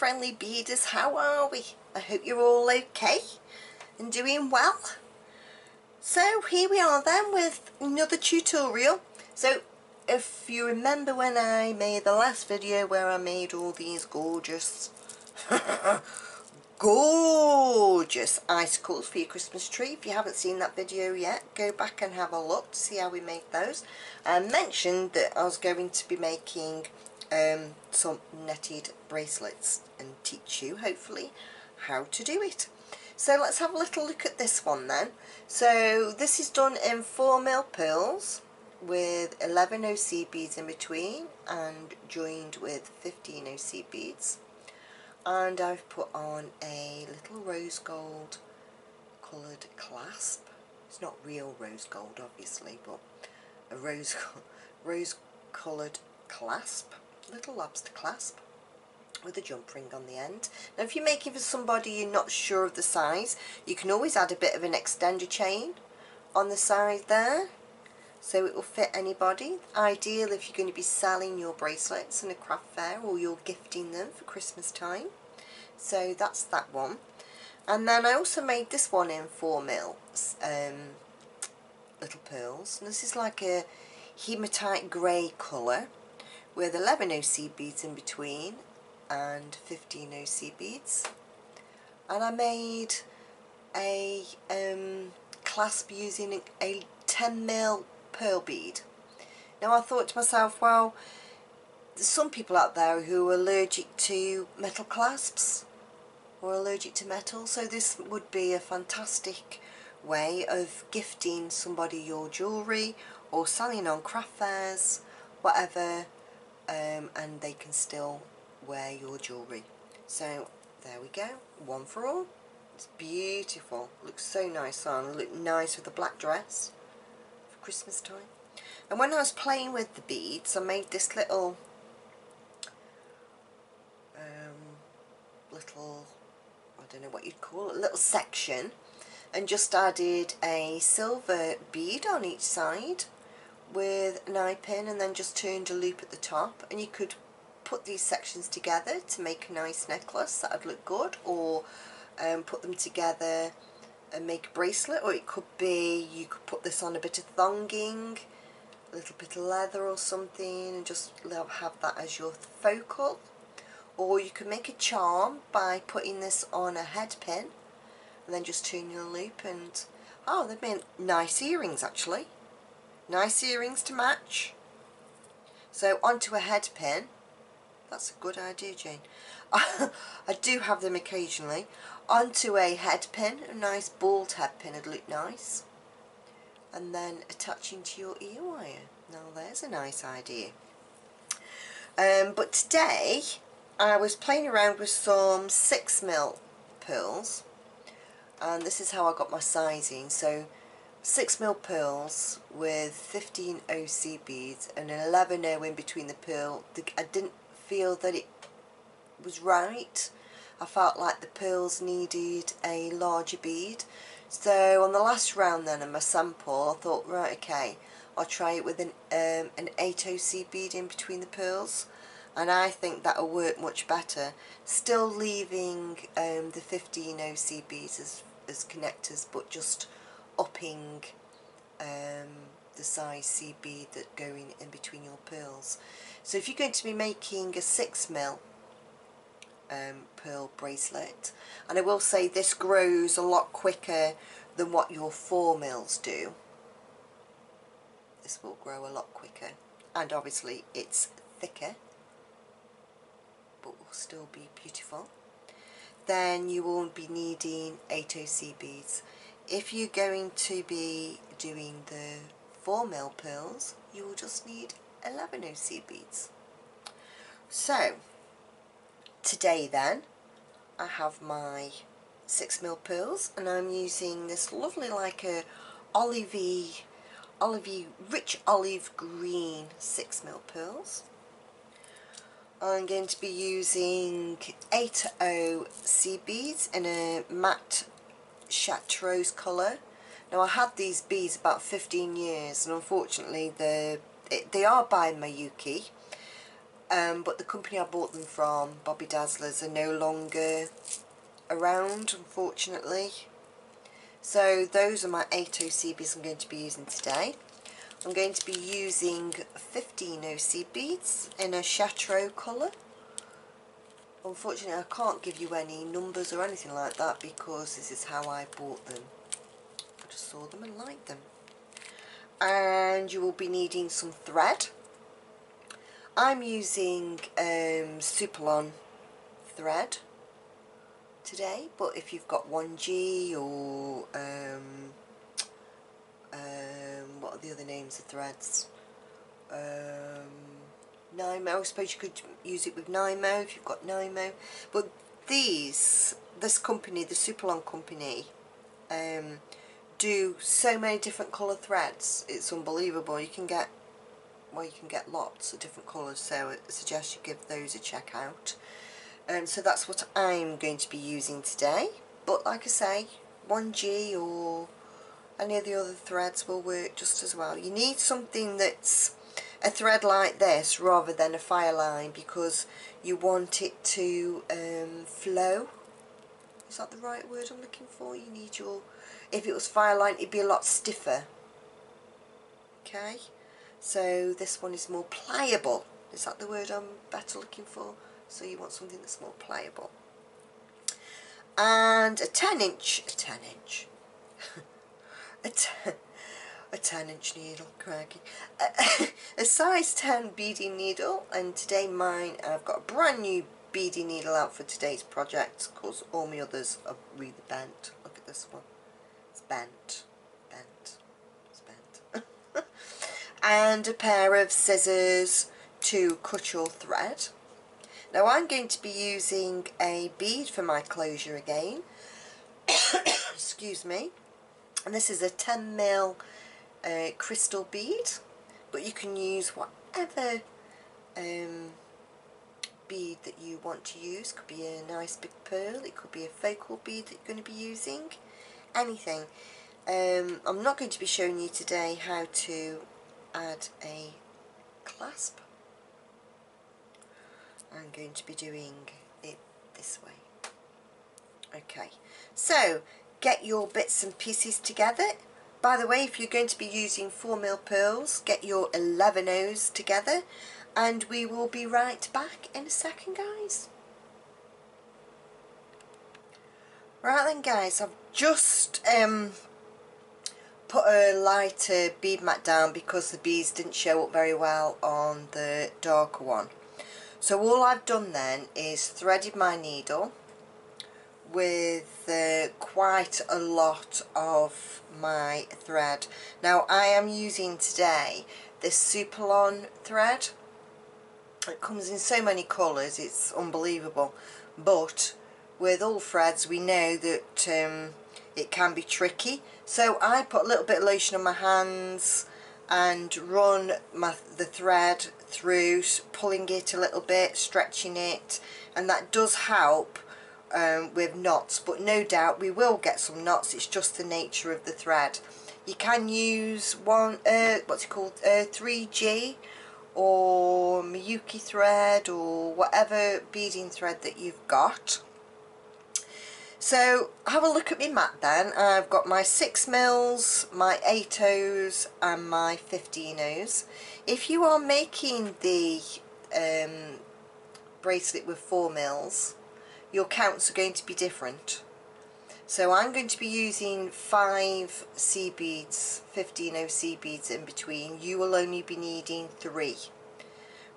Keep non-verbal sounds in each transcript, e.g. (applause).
friendly beaders, how are we? I hope you're all okay and doing well. So here we are then with another tutorial. So if you remember when I made the last video where I made all these gorgeous (laughs) gorgeous icicles for your Christmas tree. If you haven't seen that video yet, go back and have a look to see how we make those. I mentioned that I was going to be making um, some netted bracelets and teach you, hopefully, how to do it. So let's have a little look at this one then. So this is done in 4 mil pearls with 11 OC beads in between and joined with 15 OC beads and I've put on a little rose gold coloured clasp it's not real rose gold obviously but a rose (laughs) rose coloured clasp little lobster clasp with a jump ring on the end. Now if you're making for somebody you're not sure of the size you can always add a bit of an extender chain on the side there so it will fit anybody. Ideal if you're going to be selling your bracelets in a craft fair or you're gifting them for Christmas time. So that's that one. And then I also made this one in 4 mil um, little pearls. And this is like a hematite grey colour with 11 OC beads in between and 15 OC beads. And I made a um, clasp using a 10 mil pearl bead. Now I thought to myself, well, there's some people out there who are allergic to metal clasps or allergic to metal, so this would be a fantastic way of gifting somebody your jewellery or selling on craft fairs, whatever, um, and they can still wear your jewellery. So there we go, one for all. It's beautiful, looks so nice on, look nice with the black dress. For Christmas time. And when I was playing with the beads, I made this little, um, little, I don't know what you'd call it, little section, and just added a silver bead on each side with an eye pin and then just turned a loop at the top. And you could put these sections together to make a nice necklace that would look good or um, put them together and make a bracelet. Or it could be you could put this on a bit of thonging a little bit of leather or something and just have that as your focal. Or you could make a charm by putting this on a head pin and then just turn your loop and oh they've made nice earrings actually nice earrings to match so onto a head pin that's a good idea Jane (laughs) I do have them occasionally onto a head pin, a nice bald head pin would look nice and then attaching to your ear wire. Now there's a nice idea. Um, but today I was playing around with some 6mm pearls and this is how I got my sizing. So 6mm pearls with 15 OC beads and an 11 O in between the pearl. I didn't feel that it was right. I felt like the pearls needed a larger bead. So on the last round then of my sample I thought right okay I'll try it with an, um, an 8 OC bead in between the pearls. And I think that'll work much better. Still leaving um, the 15 OC beads as, as connectors but just upping um, the size C bead that going in between your pearls. So if you're going to be making a 6 mil um, pearl bracelet and I will say this grows a lot quicker than what your 4 mils do. This will grow a lot quicker and obviously it's thicker but will still be beautiful. Then you will be needing 8 OC beads if you're going to be doing the 4 mil pearls you will just need 11 OC beads so today then I have my 6mm pearls and I'm using this lovely like a olivey, olivey, rich olive green 6mm pearls. I'm going to be using 8O sea beads in a matte chartreuse colour. Now I had these beads about 15 years and unfortunately the, they are by Miyuki um, but the company I bought them from, Bobby Dazzlers, are no longer around unfortunately. So those are my 8 OC beads I'm going to be using today. I'm going to be using 15 OC beads in a Chartreuse colour. Unfortunately I can't give you any numbers or anything like that because this is how I bought them. I just saw them and liked them. And you will be needing some thread. I'm using um, Superlon thread today but if you've got 1G or um, um, what are the other names of threads um, Nymo, I suppose you could use it with Nymo if you've got Nymo but these, this company, the Superlon company um, do so many different colour threads. It's unbelievable. You can get well you can get lots of different colours so I suggest you give those a check out. Um, so that's what I'm going to be using today. But like I say 1G or any of the other threads will work just as well. You need something that's a thread like this rather than a FireLine because you want it to um, flow. Is that the right word I'm looking for? You need your if it was FireLine it'd be a lot stiffer. Okay? So this one is more pliable. Is that the word I'm better looking for? So you want something that's more pliable. And a 10 inch a 10 inch. (laughs) A, ten, a 10 inch needle a, (laughs) a size 10 beading needle and today mine I've got a brand new beading needle out for today's project. Because all my others are really bent. Look at this one. It's bent. Bent. It's bent. (laughs) And a pair of scissors to cut your thread. Now I'm going to be using a bead for my closure again. (coughs) Excuse me. And this is a 10 mil uh, crystal bead. But you can use whatever um, bead that you want to use. Could be a nice big pearl. It could be a focal bead that you're going to be using. Anything. Um, I'm not going to be showing you today how to add a clasp I'm going to be doing it this way. Okay, so get your bits and pieces together. By the way, if you're going to be using 4mm pearls, get your 11 O's together and we will be right back in a second, guys. Right then, guys, I've just um, put a lighter bead mat down because the beads didn't show up very well on the darker one. So all I've done then is threaded my needle with uh, quite a lot of my thread. Now I am using today this Superlon thread. It comes in so many colours, it's unbelievable. But with all threads we know that um, it can be tricky. So I put a little bit of lotion on my hands and run my, the thread through, pulling it a little bit, stretching it, and that does help um, with knots, but no doubt we will get some knots, it's just the nature of the thread. You can use one, uh, what's it called, uh, 3G or Miyuki thread or whatever beading thread that you've got so have a look at my mat then. I've got my 6 mils, my 8 O's and my 15 O's. If you are making the um, bracelet with 4 mils, your counts are going to be different. So I'm going to be using 5 C beads, 15 O C beads in between. You will only be needing 3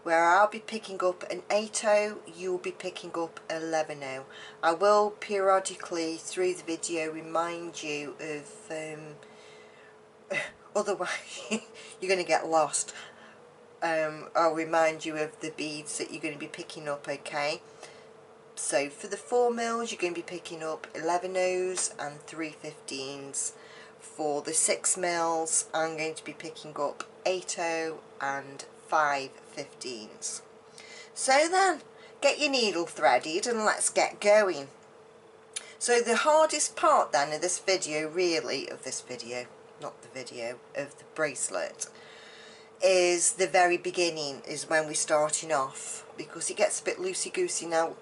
where I'll be picking up an 8-0, you'll be picking up 11.0. I will periodically through the video remind you of, um, (laughs) otherwise (laughs) you're going to get lost. Um, I'll remind you of the beads that you're going to be picking up, okay? So for the 4 mils you're going to be picking up 11 O's and 315s. For the 6 mils I'm going to be picking up 8 O and 5 15s. So then, get your needle threaded and let's get going. So the hardest part then of this video, really, of this video, not the video, of the bracelet, is the very beginning is when we're starting off because it gets a bit loosey-goosey now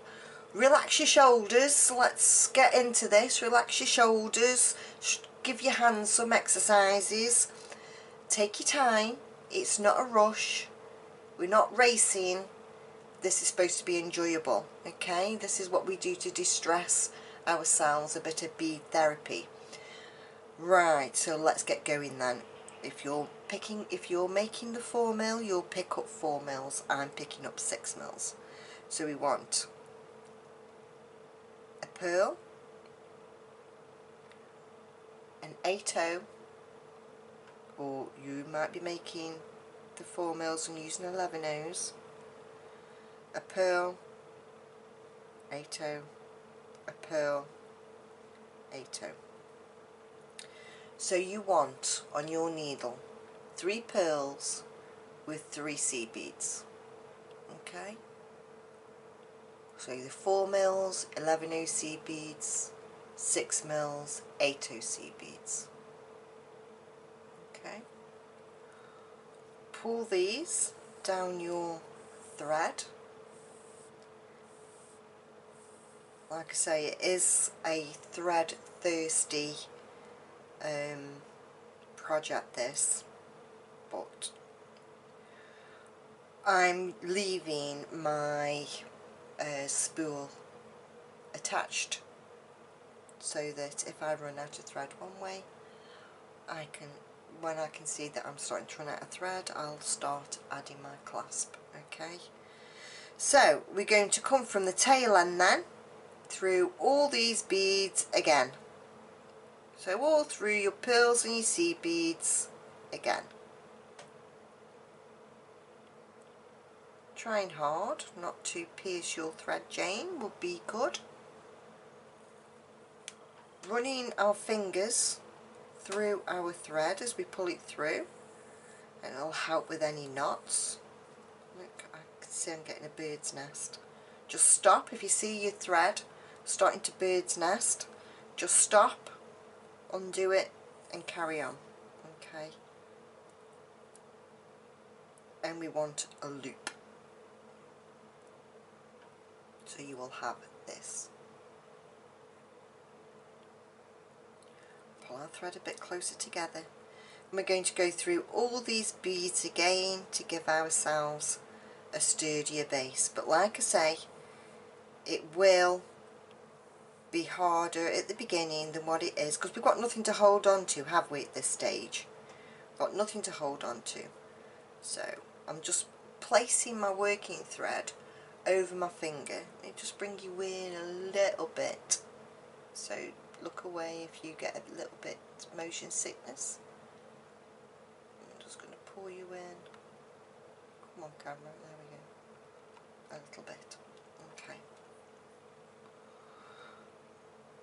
relax your shoulders. Let's get into this. Relax your shoulders. Give your hands some exercises. Take your time. It's not a rush. We're not racing. This is supposed to be enjoyable okay? This is what we do to distress ourselves. A bit of bead therapy. Right so let's get going then. If you're picking if you're making the four mil you'll pick up four mils. I'm picking up six mils. So we want pearl an 8 or you might be making the four mils and using 11 O's a pearl 8 a pearl 8 so you want on your needle three pearls with three seed beads okay so the 4 mils 11 OC beads 6 mils 8 OC beads okay. Pull these down your thread. Like I say it is a thread thirsty um, project this but I'm leaving my uh, spool attached so that if I run out of thread one way I can when I can see that I'm starting to run out of thread I'll start adding my clasp okay so we're going to come from the tail end then through all these beads again so all through your pearls and your seed beads again. Trying hard not to pierce your thread chain would be good. Running our fingers through our thread as we pull it through and it'll help with any knots. Look, I can see I'm getting a bird's nest. Just stop if you see your thread starting to bird's nest. Just stop undo it and carry on okay and we want a loop so you will have this. Pull our thread a bit closer together. And we're going to go through all these beads again to give ourselves a sturdier base. But like I say it will be harder at the beginning than what it is because we've got nothing to hold on to have we at this stage? Got nothing to hold on to. So I'm just placing my working thread over my finger just bring you in a little bit. So look away if you get a little bit motion sickness. I'm just going to pull you in. Come on camera there we go. A little bit okay.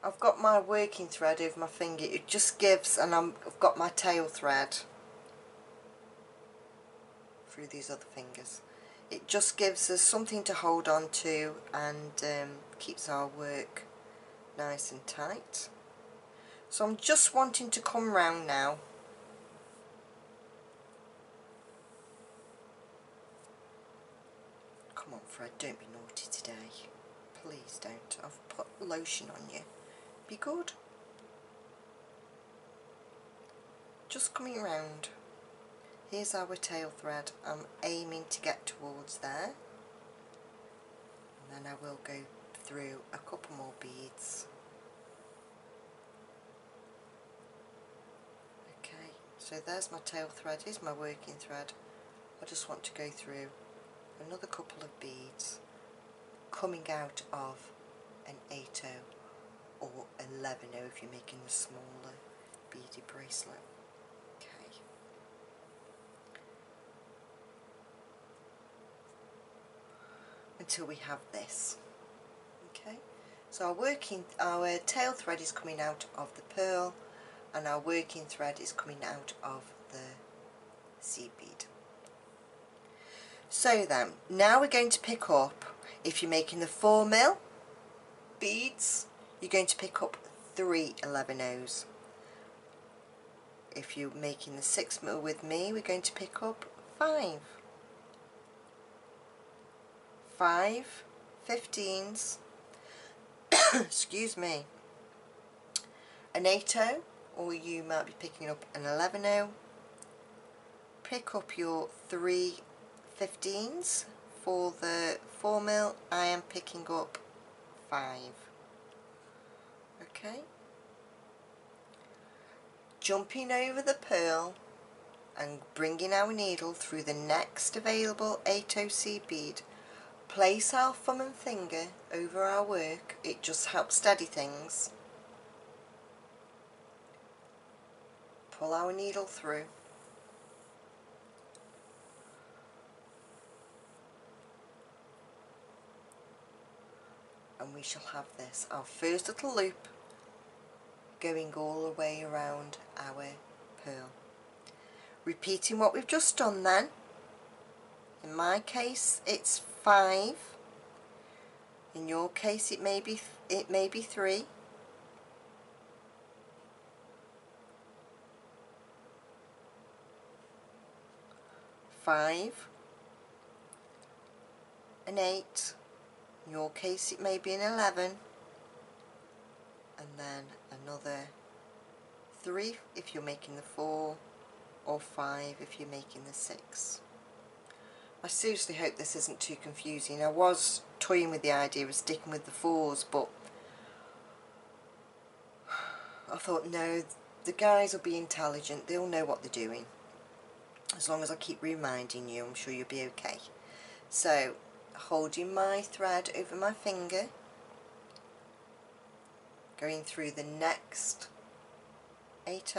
I've got my working thread over my finger. It just gives and i have got my tail thread through these other fingers it just gives us something to hold on to and um, keeps our work nice and tight. So I'm just wanting to come round now. Come on Fred don't be naughty today. Please don't. I've put lotion on you. Be good. Just coming around. Here's our tail thread. I'm aiming to get towards there. And then I will go through a couple more beads. Okay, so there's my tail thread, here's my working thread. I just want to go through another couple of beads coming out of an 8 or 11 if you're making a smaller beady bracelet. Okay. Until we have this. Okay. So our working, our tail thread is coming out of the pearl and our working thread is coming out of the seed bead. So then, now we're going to pick up, if you're making the 4 mil beads, you're going to pick up three 11 O's. If you're making the 6 mil with me, we're going to pick up five. Five fifteens, (coughs) excuse me, an 8 or you might be picking up an 11 pick up your three 15s for the 4 mil. I am picking up 5 okay. Jumping over the pearl and bringing our needle through the next available 8OC bead place our thumb and finger over our work it just helps steady things. Pull our needle through. And we shall have this our first little loop going all the way around our pearl. Repeating what we've just done then. In my case it's five. In your case it may be it may be three. Five. An eight. In your case it may be an 11 and then another three if you're making the four or five if you're making the six I seriously hope this isn't too confusing. I was toying with the idea of sticking with the fours, but (sighs) I thought, no, the guys will be intelligent. They'll know what they're doing. As long as I keep reminding you, I'm sure you'll be okay. So, holding my thread over my finger, going through the next 8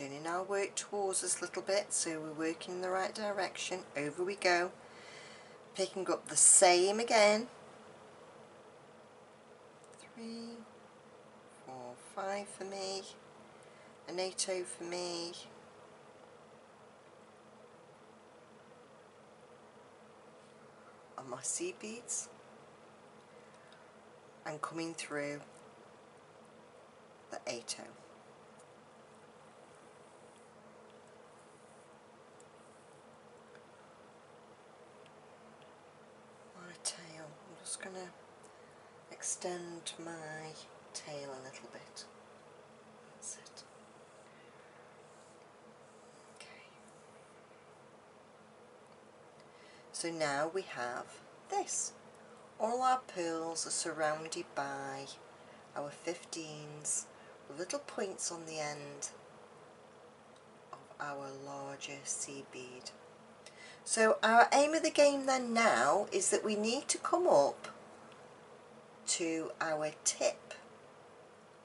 turning our work towards us a little bit so we're working in the right direction. Over we go. Picking up the same again. Three four five for me. An 8 for me. On my seed beads and coming through the 8 just going to extend my tail a little bit. That's it. Okay. So now we have this. All our pearls are surrounded by our 15s with little points on the end of our larger seed bead. So our aim of the game then now is that we need to come up to our tip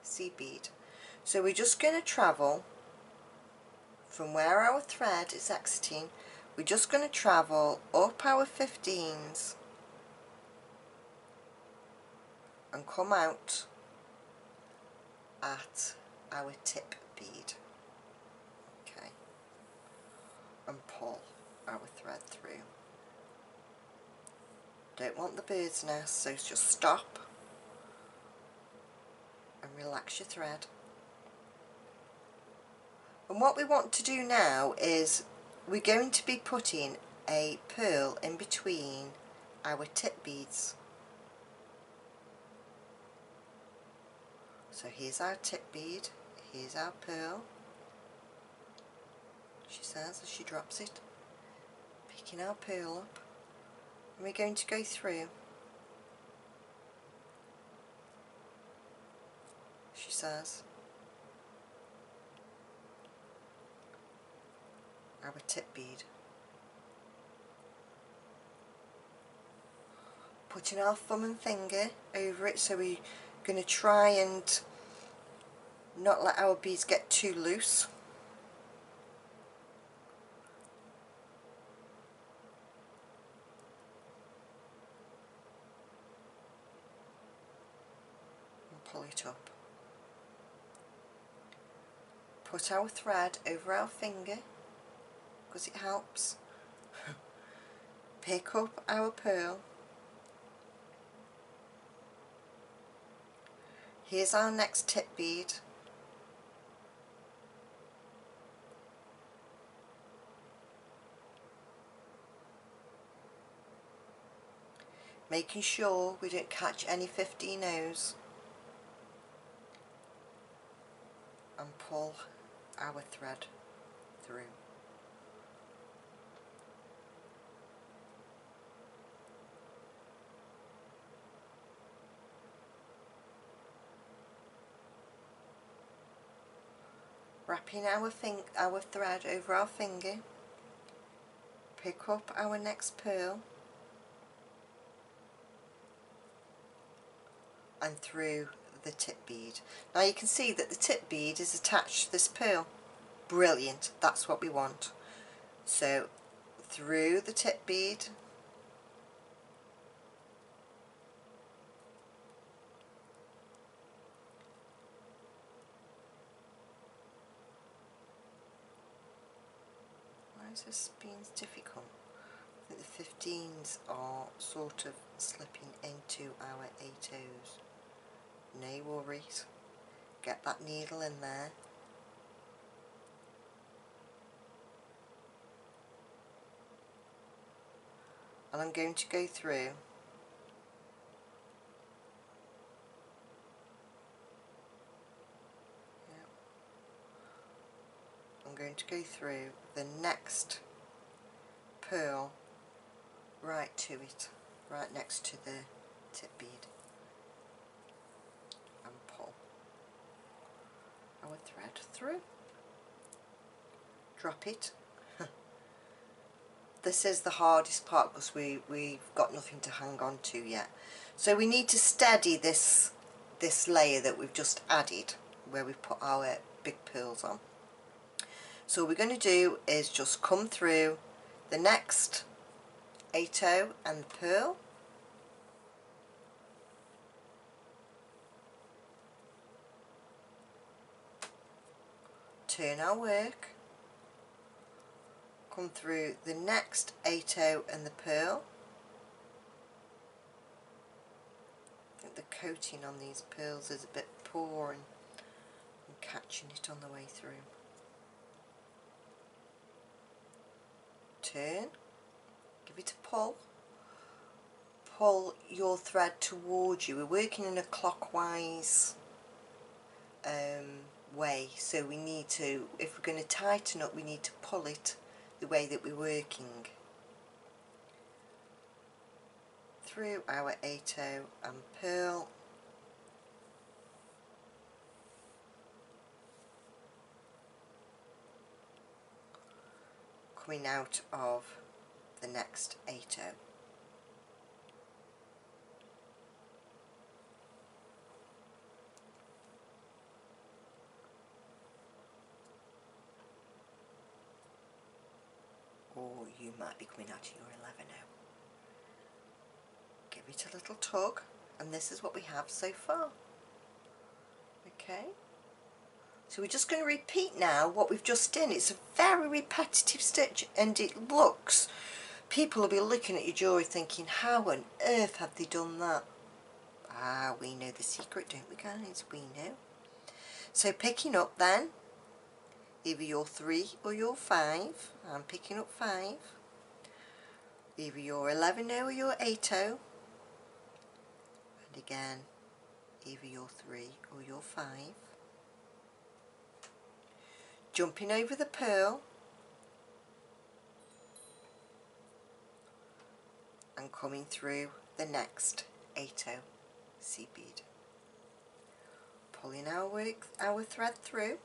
seed bead. So we're just going to travel from where our thread is exiting, we're just going to travel up our 15s and come out at our tip bead. Okay. And pull our thread through. Don't want the bird's nest, so just stop and relax your thread. And what we want to do now is we're going to be putting a pearl in between our tip beads. So here's our tip bead, here's our pearl, she says as she drops it picking our pearl up. And we're going to go through. She says. Our tip bead. Putting our thumb and finger over it so we're going to try and not let our beads get too loose put our thread over our finger because it helps (laughs) pick up our pearl. Here's our next tip bead. Making sure we don't catch any 15 O's and pull our thread through. Wrapping our, our thread over our finger, pick up our next pearl and through the tip bead. Now you can see that the tip bead is attached to this pearl. Brilliant, that's what we want. So through the tip bead Why is this being difficult? The 15s are sort of slipping into our 8Os no worries get that needle in there. And I'm going to go through I'm going to go through the next pearl right to it right next to the tip bead our thread through. Drop it. (laughs) This is the hardest part because we, we've got nothing to hang on to yet. So we need to steady this this layer that we've just added where we've put our big pearls on. So what we're going to do is just come through the next 8 and the pearl turn our work, come through the next 8 and the pearl. I think the coating on these pearls is a bit poor and I'm catching it on the way through. Turn, give it a pull, pull your thread towards you. We're working in a clockwise um, way. So we need to if we're going to tighten up we need to pull it the way that we're working. Through our 8 and pearl coming out of the next 8 or you might be coming out of your 11 now. Give it a little tug and this is what we have so far. Okay, so we're just going to repeat now what we've just done. It's a very repetitive stitch and it looks, people will be looking at your jewellery thinking how on earth have they done that? Ah, we know the secret don't we guys? We know. So picking up then either your 3 or your 5. I'm picking up 5. Either your 11 or your 8 And again, either your 3 or your 5. Jumping over the pearl. And coming through the next 8 C bead. Pulling our, work, our thread through.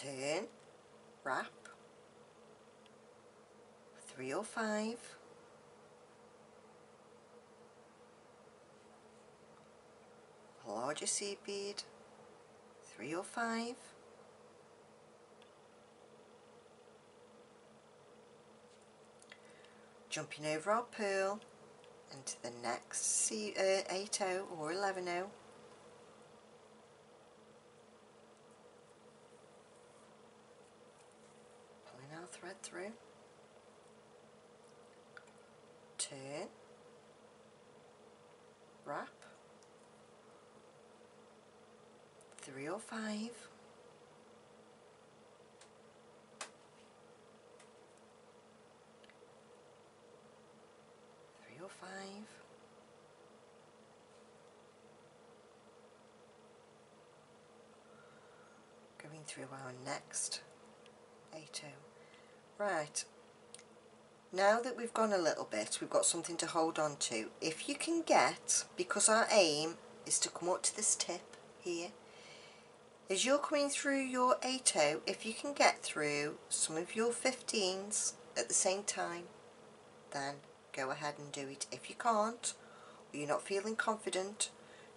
Turn, wrap, 305, larger seed bead, 305, jumping over our pearl into the next C, uh, 8 or 11 thread through turn wrap three or five. Three or five. Going through our next. 8 right. Now that we've gone a little bit we've got something to hold on to. If you can get because our aim is to come up to this tip here as you're coming through your 8 if you can get through some of your 15s at the same time then go ahead and do it. If you can't or you're not feeling confident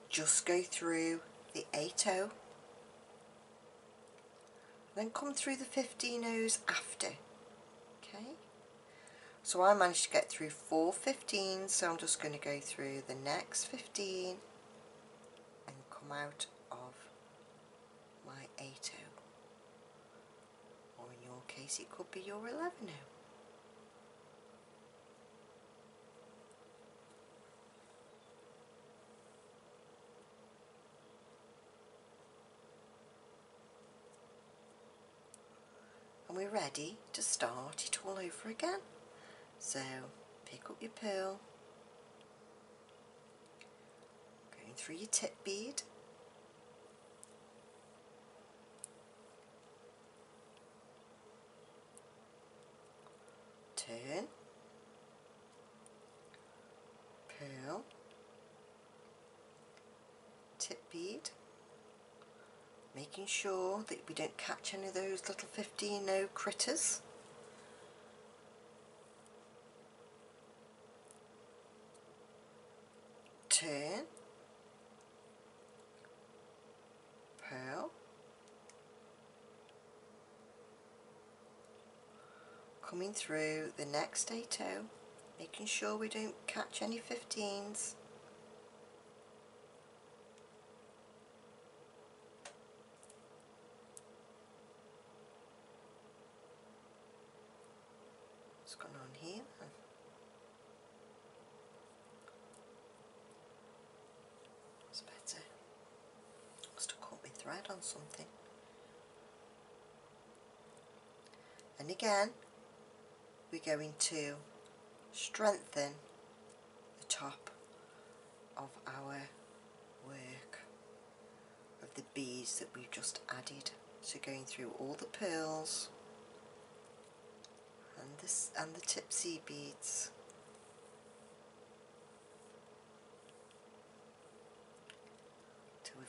just go through the 8 then come through the 15 O's after. okay so I managed to get through four 15s so I'm just going to go through the next 15 and come out of my 8 or in your case it could be your 11 and we're ready to start it all over again. So pick up your pearl, going through your tip bead, turn, pearl, tip bead, making sure that we don't catch any of those little 15 no critters turn pearl coming through the next 8 making sure we don't catch any 15s What's going on here? It's better. Must have caught my thread something. And again, we're going to strengthen the top of our work of the beads that we've just added. So going through all the pearls and this and the tipsy beads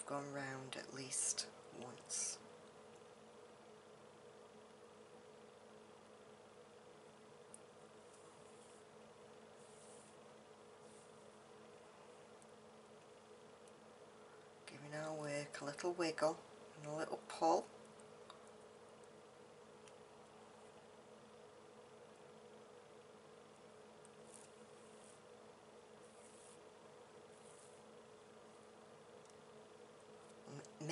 we've gone round at least once. Giving our work a little wiggle and a little pull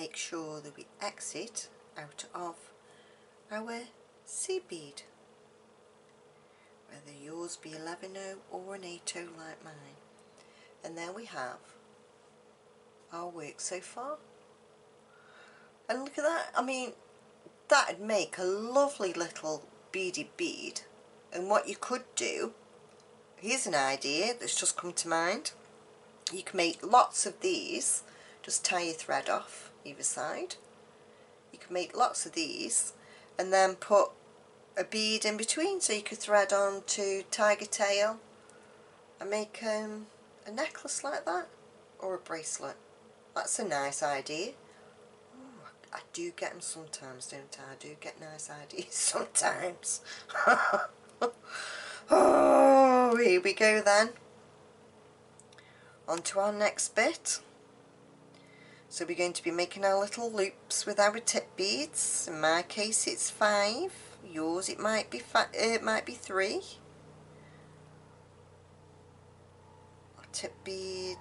make sure that we exit out of our seed bead whether yours be 11 or an 8 like mine. And there we have our work so far. And look at that. I mean that'd make a lovely little beady bead. And what you could do here's an idea that's just come to mind. You can make lots of these. Just tie your thread off either side. You can make lots of these and then put a bead in between so you could thread on to tiger tail and make um, a necklace like that or a bracelet. That's a nice idea. I do get them sometimes, don't I? I do get nice ideas (laughs) sometimes. (laughs) oh, here we go then. On to our next bit. So we're going to be making our little loops with our tip beads. In my case it's five. Yours it might be five, uh, it might be three. A tip bead.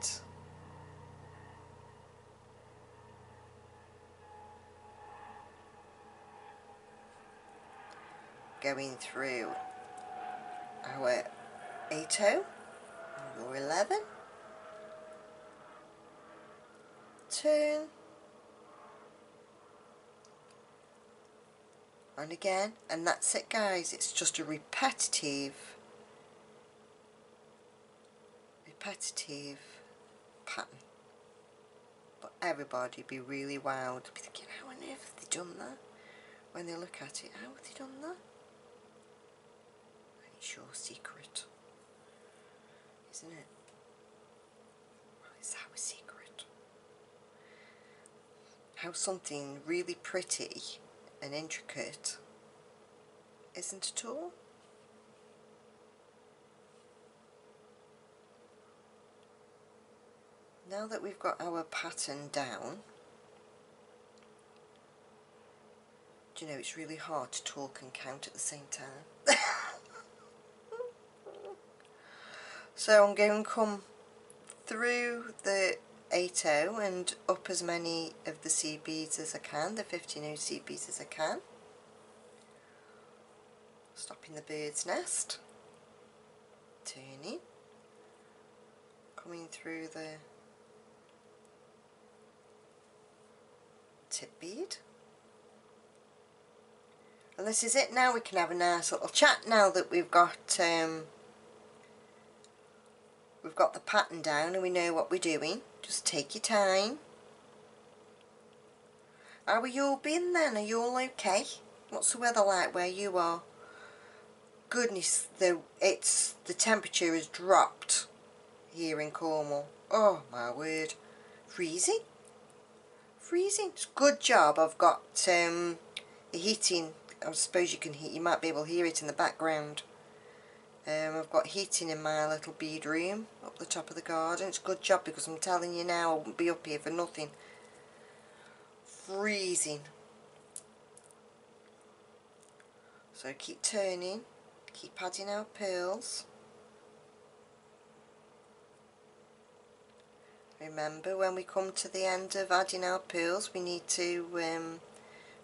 Going through our 8 Tower 11. Turn. And again, and that's it guys, it's just a repetitive, repetitive pattern. But everybody be really wowed, be thinking, how on earth have they done that? When they look at it, how have they done that? And it's your secret, isn't it? Well, it's our secret. How something really pretty and intricate isn't at all. Now that we've got our pattern down, do you know it's really hard to talk and count at the same time. (laughs) so I'm going to come through the 80 and up as many of the seed beads as I can, the 15 seed beads as I can. Stopping the bird's nest, turning, coming through the tip bead. And this is it now, we can have a nice little chat now that we've got um, we've got the pattern down and we know what we're doing. Just take your time. How are you all been then? Are you all okay? What's the weather like where you are? Goodness, the it's the temperature has dropped here in Cornwall. Oh my word. Freezing? freezing. It's good job I've got um, heating. I suppose you can heat. You might be able to hear it in the background. Um, I've got heating in my little bead room up the top of the garden. It's a good job because I'm telling you now I wouldn't be up here for nothing. Freezing. So keep turning, keep adding our pearls. Remember when we come to the end of adding our pearls we need to um,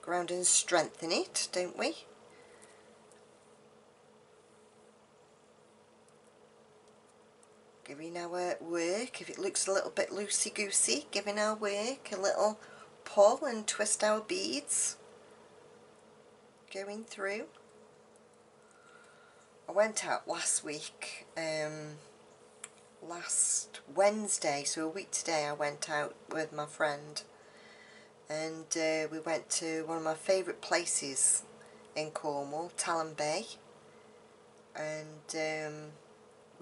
go around and strengthen it, don't we? Giving our work, if it looks a little bit loosey-goosey, giving our work a little pull and twist our beads. Going through. I went out last week um, last Wednesday, so a week today, I went out with my friend and uh, we went to one of my favourite places in Cornwall, Talland Bay and um,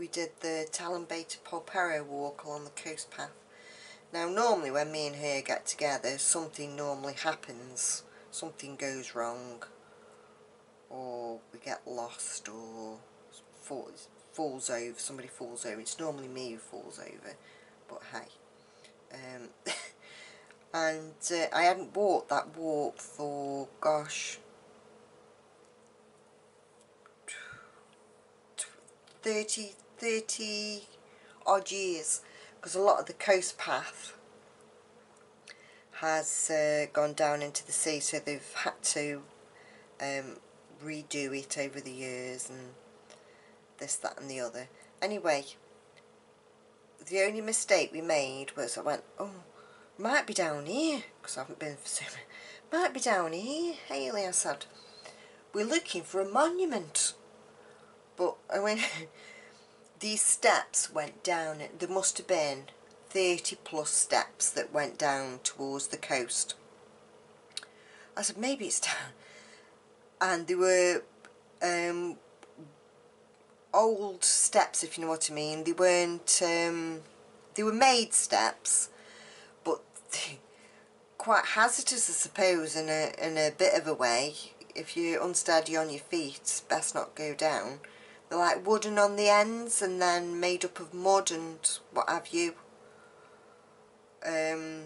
we did the Talland to Polperro walk along the coast path. Now normally when me and her get together something normally happens, something goes wrong or we get lost or falls over, somebody falls over. It's normally me who falls over, but hey. Um, (laughs) and uh, I hadn't walked that walk for, gosh, 30, 30 odd years because a lot of the coast path has uh, gone down into the sea so they've had to um, redo it over the years and this, that and the other. Anyway, the only mistake we made was I went, oh, might be down here, because I haven't been for so many, might be down here, Hayley, I said. We're looking for a monument. But I went, (laughs) these steps went down, there must have been 30 plus steps that went down towards the coast. I said, maybe it's down. And they were um, old steps, if you know what I mean. They weren't, um, they were made steps, but (laughs) quite hazardous, I suppose, in a, in a bit of a way. If you're unsteady on your feet, best not go down. They're like wooden on the ends and then made up of mud and what have you. Um,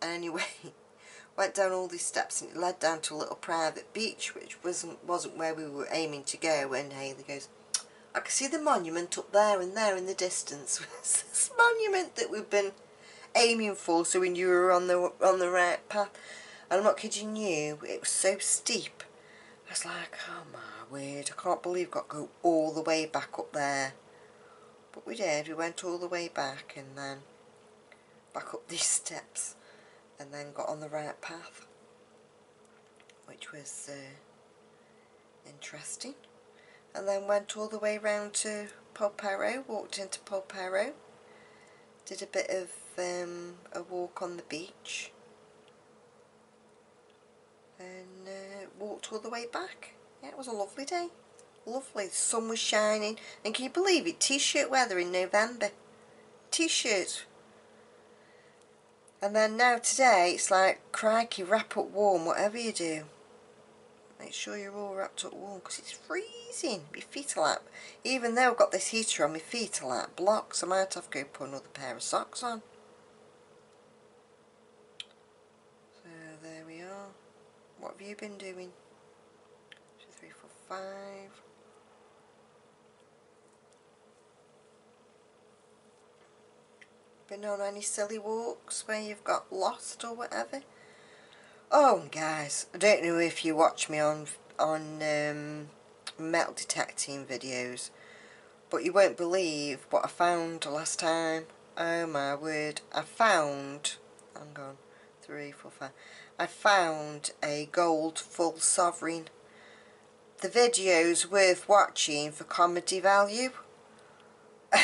anyway, (laughs) went down all these steps and it led down to a little private beach which wasn't wasn't where we were aiming to go and Hayley goes I can see the monument up there and there in the distance. (laughs) this monument that we've been aiming for so we knew we were on the, on the right path. And I'm not kidding you, it was so steep. I was like, oh my word, I can't believe I've got to go all the way back up there. but we did. We went all the way back and then back up (laughs) these steps and then got on the right path which was uh, interesting. And then went all the way round to Polperro, walked into Polperro did a bit of um, a walk on the beach and uh, walked all the way back yeah it was a lovely day. Lovely. The sun was shining. And can you believe it? T-shirt weather in November. T-shirts. And then now today it's like crikey wrap up warm whatever you do. Make sure you're all wrapped up warm because it's freezing. My feet are like even though I've got this heater on my feet are like blocks. I might have to go put another pair of socks on. So there we are. What have you been doing five. Been on any silly walks where you've got lost or whatever? Oh guys I don't know if you watch me on on um, metal detecting videos but you won't believe what I found last time. Oh my word. I found hang on three four five. I found a gold full sovereign the video's worth watching for comedy value (laughs)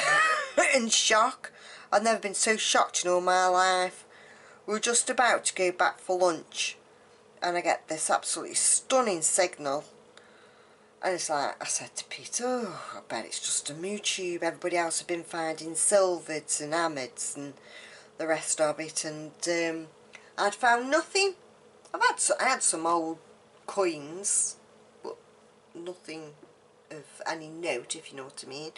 in shock I've never been so shocked in all my life. We are just about to go back for lunch and I get this absolutely stunning signal and it's like, I said to Peter, oh, I bet it's just a moo tube. Everybody else have been finding silvers and amids and the rest of it and um, I'd found nothing. I've had, I had some old coins nothing of any note if you know what I mean.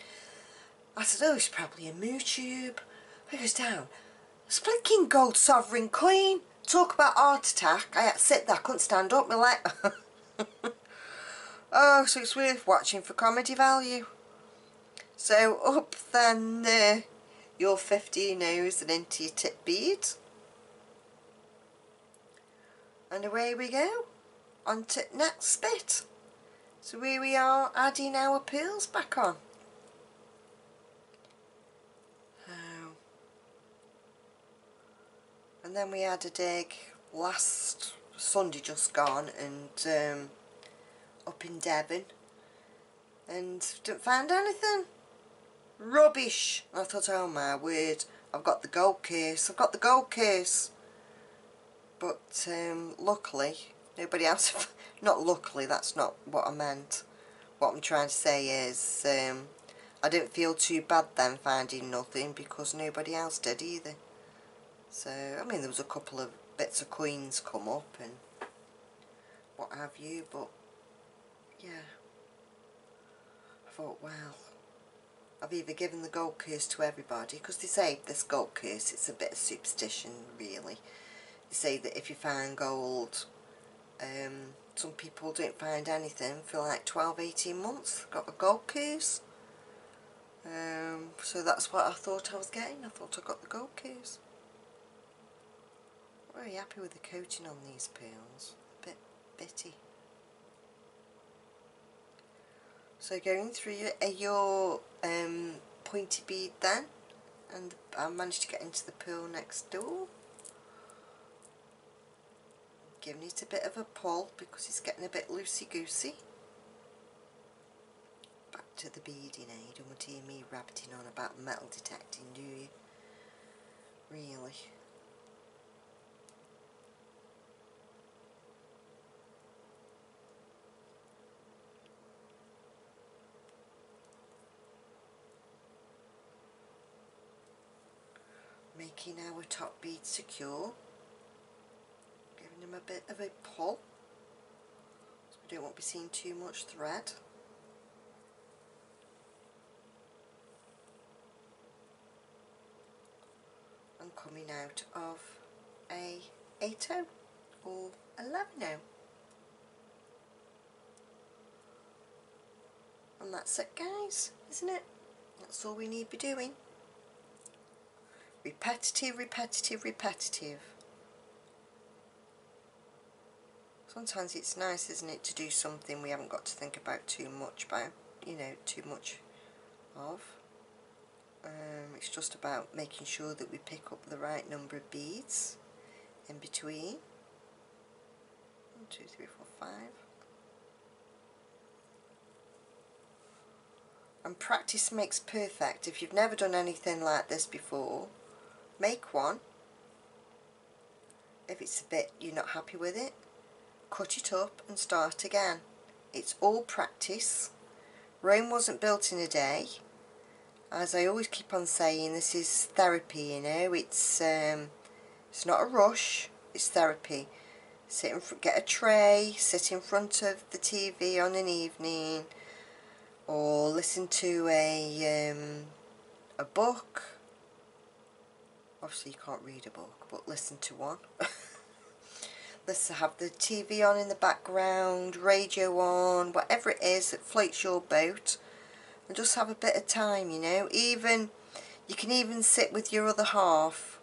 I said, oh, it's probably a moo tube. It goes down. Splinking gold sovereign coin. Talk about heart attack. I had to sit there. I couldn't stand up. My leg. (laughs) oh, so it's worth watching for comedy value. So up then uh, your 50 nose and into your tip bead. And away we go. On to next bit. So here we are adding our pearls back on. and then we had a dig last Sunday just gone and um, up in Devon and didn't find anything. Rubbish. I thought oh my word I've got the gold case I've got the gold case. But um, luckily nobody else (laughs) not luckily that's not what I meant what I'm trying to say is um, I didn't feel too bad then finding nothing because nobody else did either so, I mean, there was a couple of bits of coins come up and what have you, but yeah. I thought, well, I've either given the gold curse to everybody, because they say this gold curse it's a bit of superstition, really. They say that if you find gold, um, some people don't find anything for like 12, 18 months. Got a gold keys Um, so that's what I thought I was getting. I thought I got the gold keys very happy with the coating on these pearls, a bit bitty. So going through your, uh, your um, pointy bead then, and I managed to get into the pearl next door. Giving it a bit of a pull because it's getting a bit loosey-goosey. Back to the beading aid, you don't want to hear me rabbiting on about metal detecting, do you? Really? making our top bead secure a bit of a pull so we don't want to be seeing too much thread and coming out of a 8 or 11 and that's it guys isn't it? That's all we need to be doing. Repetitive, repetitive, repetitive. Sometimes it's nice, isn't it, to do something we haven't got to think about too much about, you know, too much of. um, it's just about making sure that we pick up the right number of beads in between. One, two, three, four, five. And practice makes perfect. If you've never done anything like this before make one. If it's a bit you're not happy with it cut it up and start again. It's all practice. Rome wasn't built in a day. As I always keep on saying this is therapy you know. It's um, it's not a rush it's therapy. Sit in get a tray sit in front of the TV on an evening or listen to a um, a book. Obviously you can't read a book but listen to one (laughs) let's have the TV on in the background radio on whatever it is that floats your boat. And just have a bit of time you know. Even you can even sit with your other half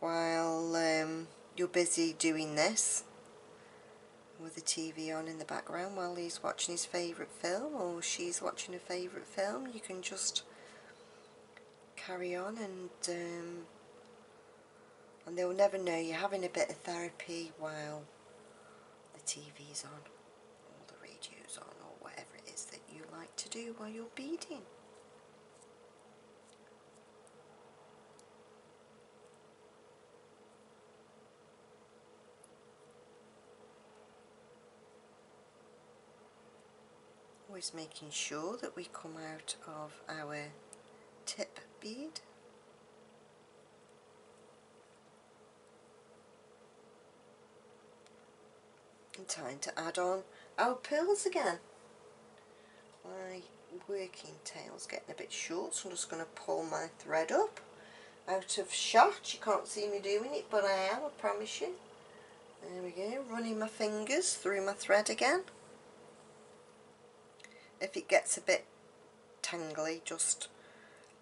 while um, you're busy doing this. With the TV on in the background while he's watching his favourite film or she's watching a favourite film you can just carry on and um, and they'll never know you're having a bit of therapy while the TV's on or the radio's on or whatever it is that you like to do while you're beading. Always making sure that we come out of our tip bead and time to add on. Our pearls again. My working tail's getting a bit short so I'm just going to pull my thread up. Out of shot. You can't see me doing it but I am I promise you. There we go. Running my fingers through my thread again. If it gets a bit tangly just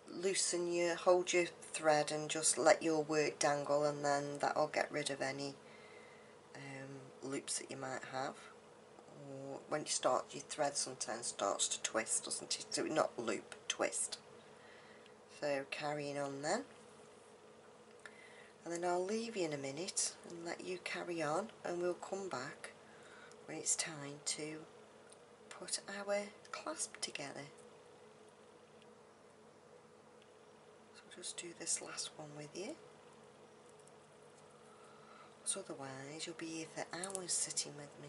loosen your hold your thread and just let your work dangle and then that'll get rid of any loops that you might have. When you start your thread sometimes starts to twist doesn't it? So not loop twist. So carrying on then. And then I'll leave you in a minute and let you carry on and we'll come back when it's time to put our clasp together. So just do this last one with you so otherwise you'll be here for hours sitting with me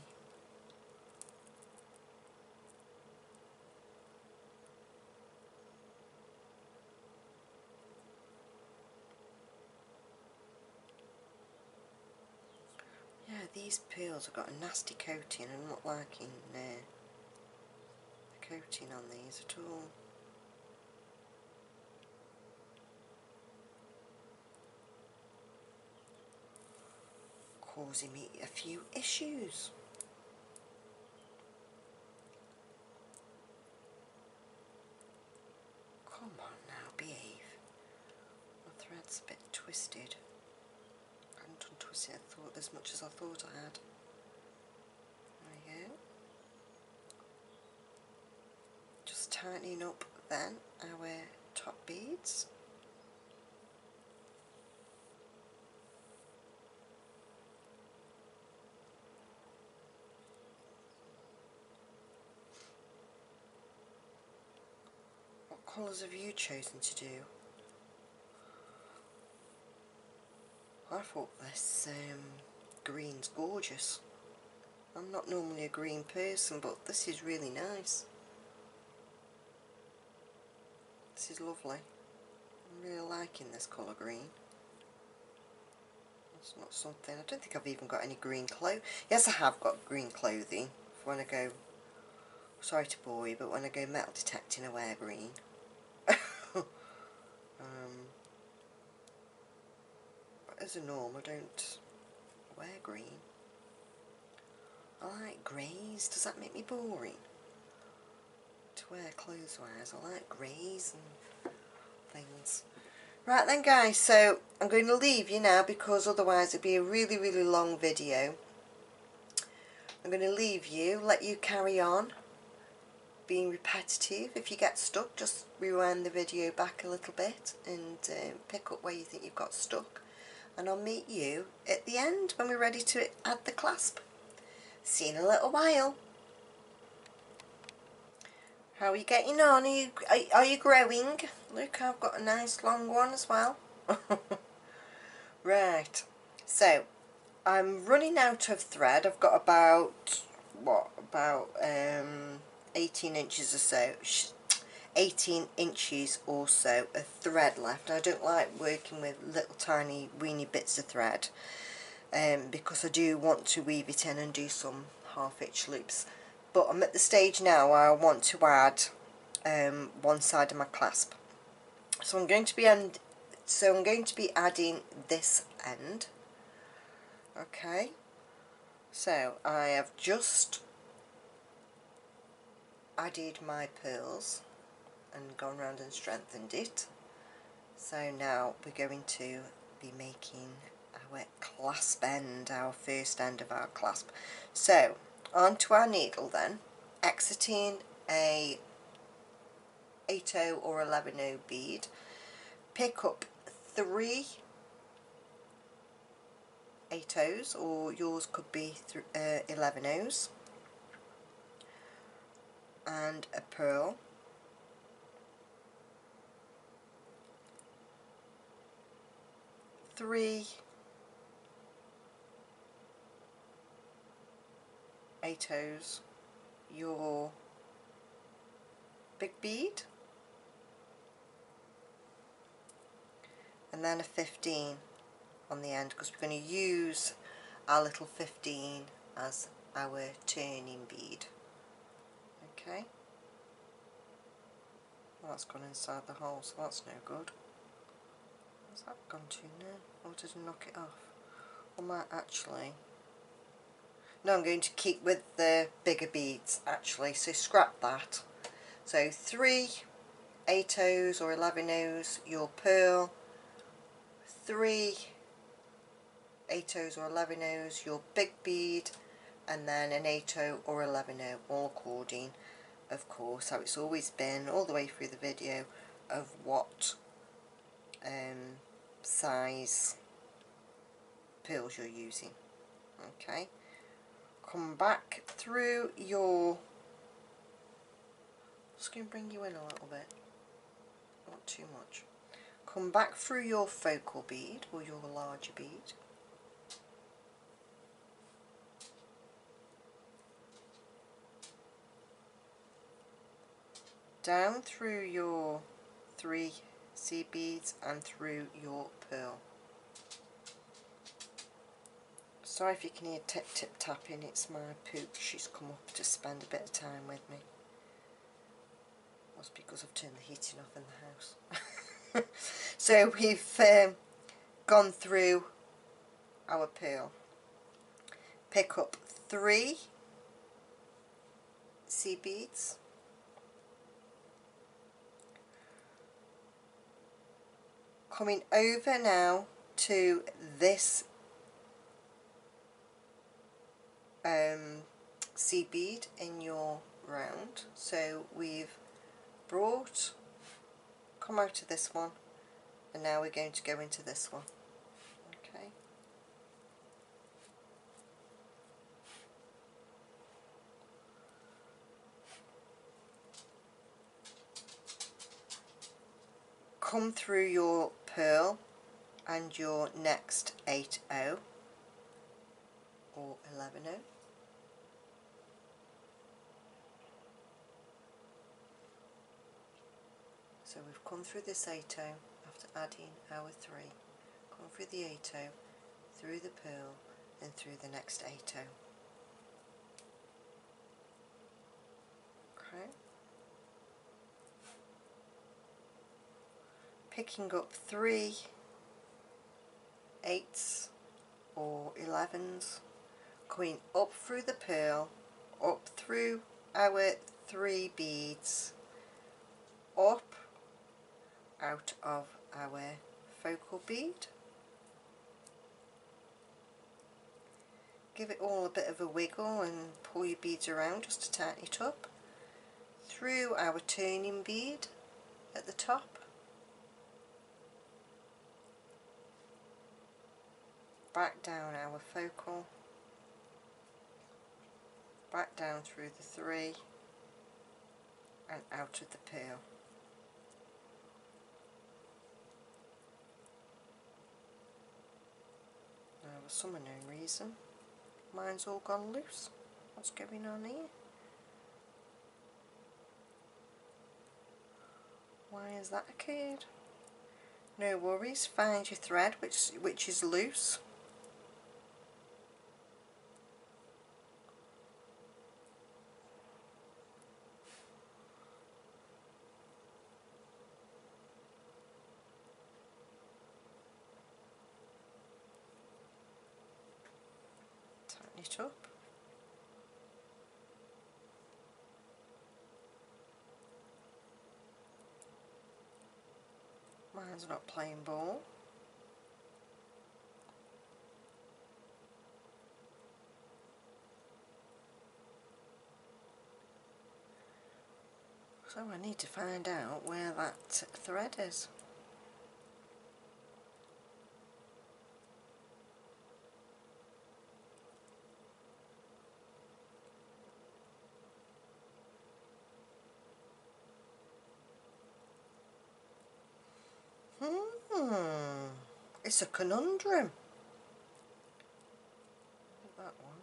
Yeah, these pearls have got a nasty coating. I'm not liking uh, the coating on these at all. Causing me a few issues. Come on now, behave. My thread's a bit twisted. I haven't untwisted I thought as much as I thought I had. There we go. Just tightening up then our top beads. Colours have you chosen to do? I thought this um, green's gorgeous. I'm not normally a green person but this is really nice. This is lovely. I'm really liking this colour green. It's not something, I don't think I've even got any green clothes. Yes I have got green clothing when I go, sorry to bore you, but when I go metal detecting I wear green. As a norm I don't wear green. I like greys. Does that make me boring? To wear clothes wise. I like greys and things. Right then guys, so I'm going to leave you now because otherwise it'd be a really really long video. I'm going to leave you, let you carry on being repetitive. If you get stuck, just rewind the video back a little bit and uh, pick up where you think you've got stuck. And I'll meet you at the end when we're ready to add the clasp. See you in a little while. How are you getting on? Are you, are, are you growing? Look, I've got a nice long one as well. (laughs) right, so I'm running out of thread. I've got about, what, about um, 18 inches or so, 18 inches or so of thread left. I don't like working with little tiny weeny bits of thread um, because I do want to weave it in and do some half inch loops. But I'm at the stage now where I want to add um, one side of my clasp. So I'm going to be end, so I'm going to be adding this end okay so I have just added my pearls and gone around and strengthened it. So now we're going to be making our clasp end, our first end of our clasp. So onto our needle then. Exiting a 8 or 11 bead. Pick up three eight O's or yours could be uh, 11 O's. And a pearl three eight your big bead. And then a 15 on the end because we're going to use our little 15 as our turning bead. Okay. Well, that's gone inside the hole so that's no good where's that gone to now? Or did I knock it off. I might actually. No I'm going to keep with the bigger beads actually. So scrap that. So three 8 O's or 11 O's your pearl. Three 8 O's or 11 O's, your big bead, and then an 8 O or 11 O, all according, of course, how it's always been all the way through the video of what um, size pearls you're using. Okay, come back through your, just going to bring you in a little bit, not too much. Come back through your focal bead or your larger bead down through your three seed beads and through your pearl. Sorry if you can hear tip tip tapping, it's my pooch, she's come up to spend a bit of time with me. That's because I've turned the heating off in the house. (laughs) so we've um, gone through our pearl. Pick up three seed beads coming over now to this um, seed bead in your round. So we've brought come out of this one and now we're going to go into this one. Okay. Come through your Pearl and your next 8 0 or 11 0. So we've come through this 8 0 after adding our 3, come through the 8 0, through the pearl, and through the next 8 0. Picking up three eights or elevens going up through the pearl up through our three beads up out of our focal bead. Give it all a bit of a wiggle and pull your beads around just to tighten it up. Through our turning bead at the top back down our focal. Back down through the three and out of the pearl now for some unknown reason mine's all gone loose. What's going on here? Why has that occurred? No worries. Find your thread which which is loose tighten it up Mine's not playing ball. So I need to find out where that thread is. Hmm, it's a conundrum. That one.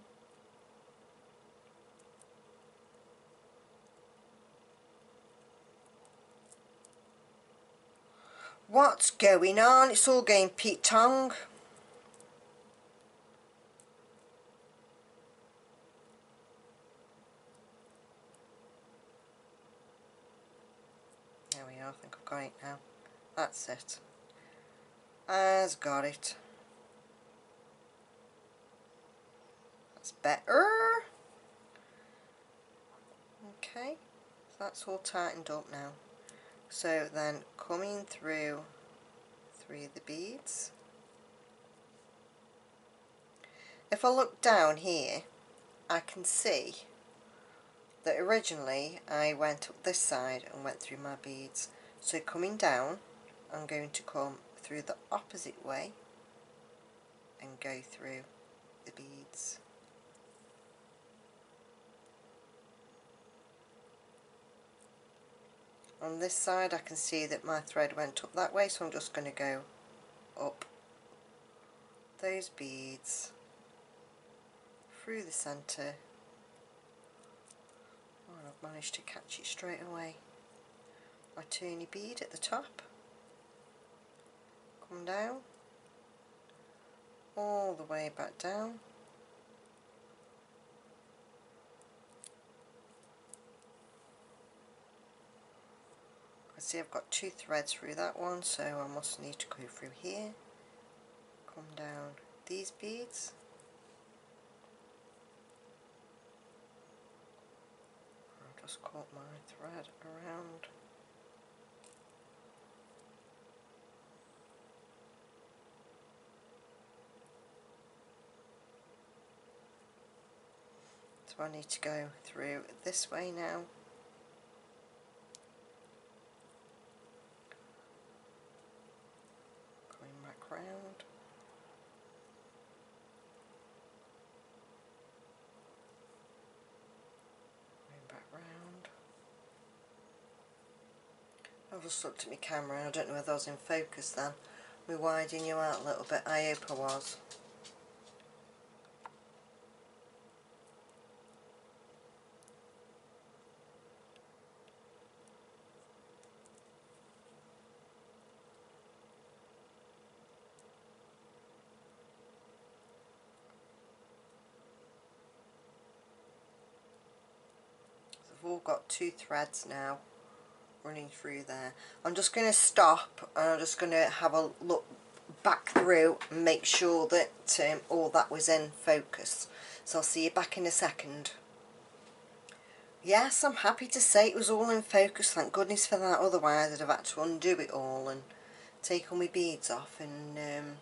What's going on? It's all going Pete Tong. There we are, I think I've got it now. That's it. Has got it. That's better. Okay, so that's all tightened up now. So then coming through three of the beads. If I look down here, I can see that originally I went up this side and went through my beads. So coming down, I'm going to come through the opposite way and go through the beads. On this side I can see that my thread went up that way so I'm just going to go up those beads through the centre I've managed to catch it straight away. My turny bead at the top come down. All the way back down. I see I've got two threads through that one so I must need to go through here. Come down these beads. I've just caught my thread around I need to go through this way now. Going back round. Back round. I've just looked at my camera and I don't know whether I was in focus then. We widening you out a little bit. I hope I was. I've all got two threads now running through there. I'm just going to stop and I'm just going to have a look back through and make sure that um, all that was in focus. So I'll see you back in a second. Yes, I'm happy to say it was all in focus, thank goodness for that, otherwise I'd have had to undo it all and take all my beads off and um,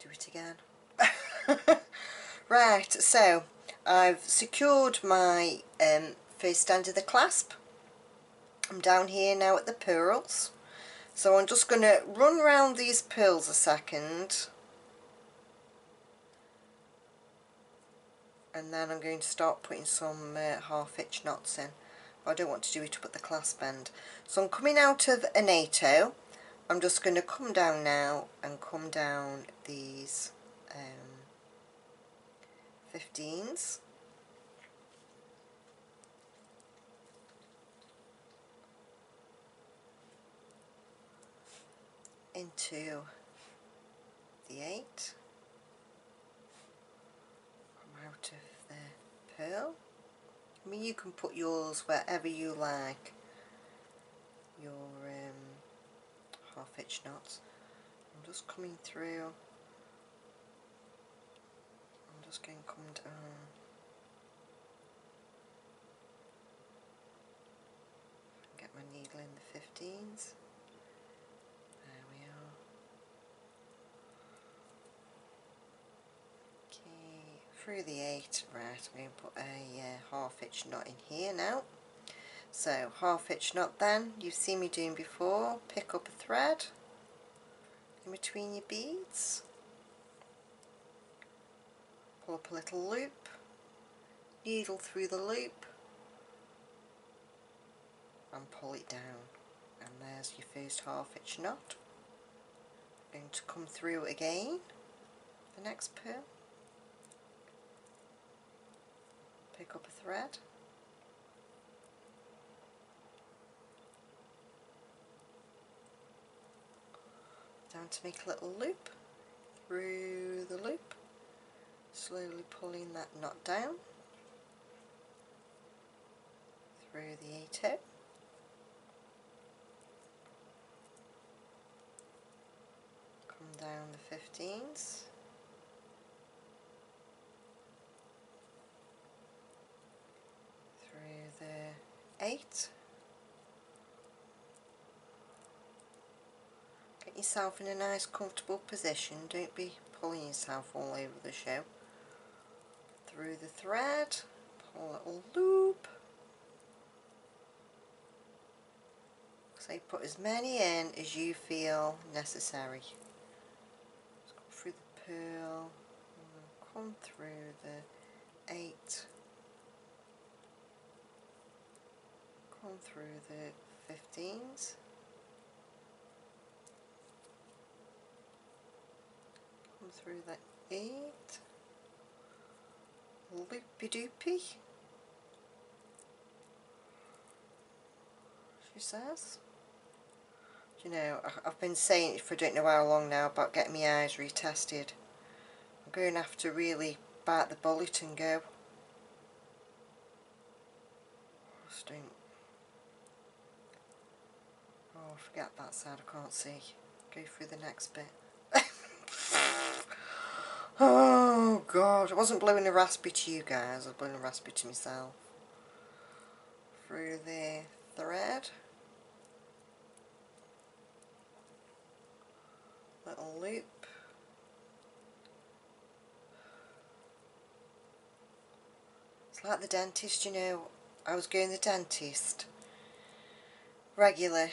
do it again. (laughs) right, so I've secured my um, first of the clasp. I'm down here now at the pearls. So I'm just going to run round these pearls a second. And then I'm going to start putting some uh, half hitch knots in. I don't want to do it up at the clasp end. So I'm coming out of a NATO. I'm just going to come down now and come down these um, 15s. Into the 8 come out of the pearl. I mean you can put yours wherever you like. Your um, half hitch knots. I'm just coming through. I'm just going to come down get my needle in the 15s there we are okay through the 8 right I'm going to put a uh, half hitch knot in here now. So half hitch knot then, you've seen me doing before, pick up a thread in between your beads, pull up a little loop, needle through the loop and pull it down. And there's your first half hitch knot. Going to come through again, the next pearl, pick up a thread. Down to make a little loop through the loop slowly pulling that knot down through the A tip come down the 15s through the 8 yourself in a nice comfortable position, don't be pulling yourself all over the show. Through the thread, pull a little loop. Say put as many in as you feel necessary. Through the pearl, come through the eight, come through the fifteens. through that eight. Loopy doopy. She says. You know, I've been saying it for I don't know how long now about getting my eyes retested. I'm going to have to really bite the bullet and go. Just don't. Oh, forget that side, I can't see. Go through the next bit. (laughs) Oh god, I wasn't blowing a raspy to you guys, I was blowing a raspy to myself. Through the thread. Little loop. It's like the dentist, you know, I was going to the dentist regular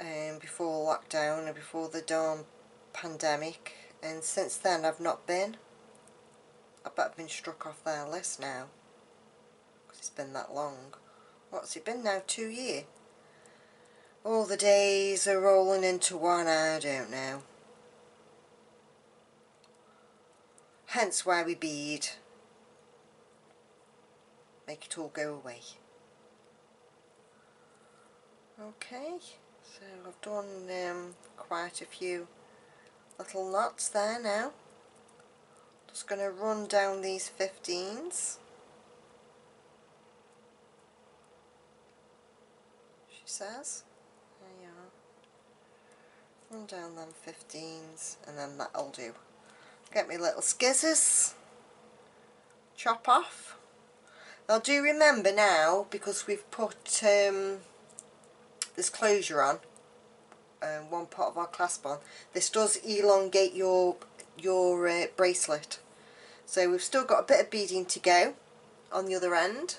um, before lockdown and before the dawn pandemic and since then I've not been. I bet I've been struck off their list now because it's been that long. What's it been now? Two year All the days are rolling into one, I don't know. Hence why we bead. Make it all go away. Okay, so I've done um, quite a few little knots there now. Just going to run down these 15s. She says. There you are. Run down them 15s and then that'll do. Get me little skizzers. Chop off. Now do remember now, because we've put um, this closure on, um, one part of our clasp on. This does elongate your your uh, bracelet. So we've still got a bit of beading to go on the other end.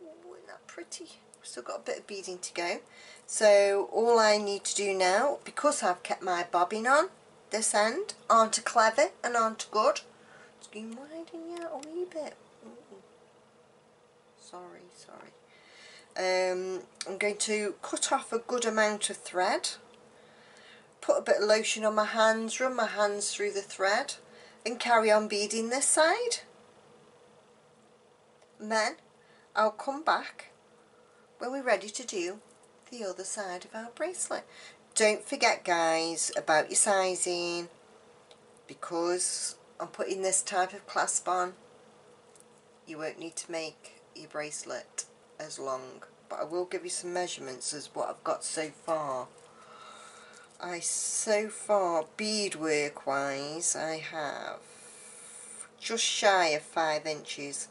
Isn't that pretty. Still got a bit of beading to go. So all I need to do now, because I've kept my bobbin on this end, aren't clever and aren't good. It's going widen out a wee bit. Sorry, sorry. Um, I'm going to cut off a good amount of thread. Put a bit of lotion on my hands, run my hands through the thread and carry on beading this side. And then I'll come back when we're ready to do the other side of our bracelet. Don't forget guys about your sizing because I'm putting this type of clasp on you won't need to make your bracelet as long but I will give you some measurements as what I've got so far. I so far beadwork wise I have just shy of five inches.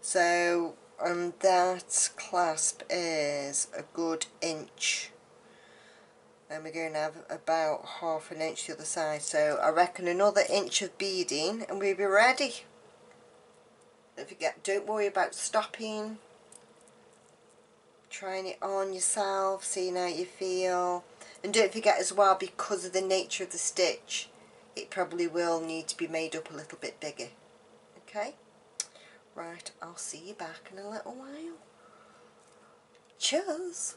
So and that clasp is a good inch. And we're going to have about half an inch the other side. So I reckon another inch of beading and we'll be ready. Don't forget don't worry about stopping trying it on yourself seeing how you feel and don't forget as well because of the nature of the stitch it probably will need to be made up a little bit bigger okay Right, I'll see you back in a little while. Cheers!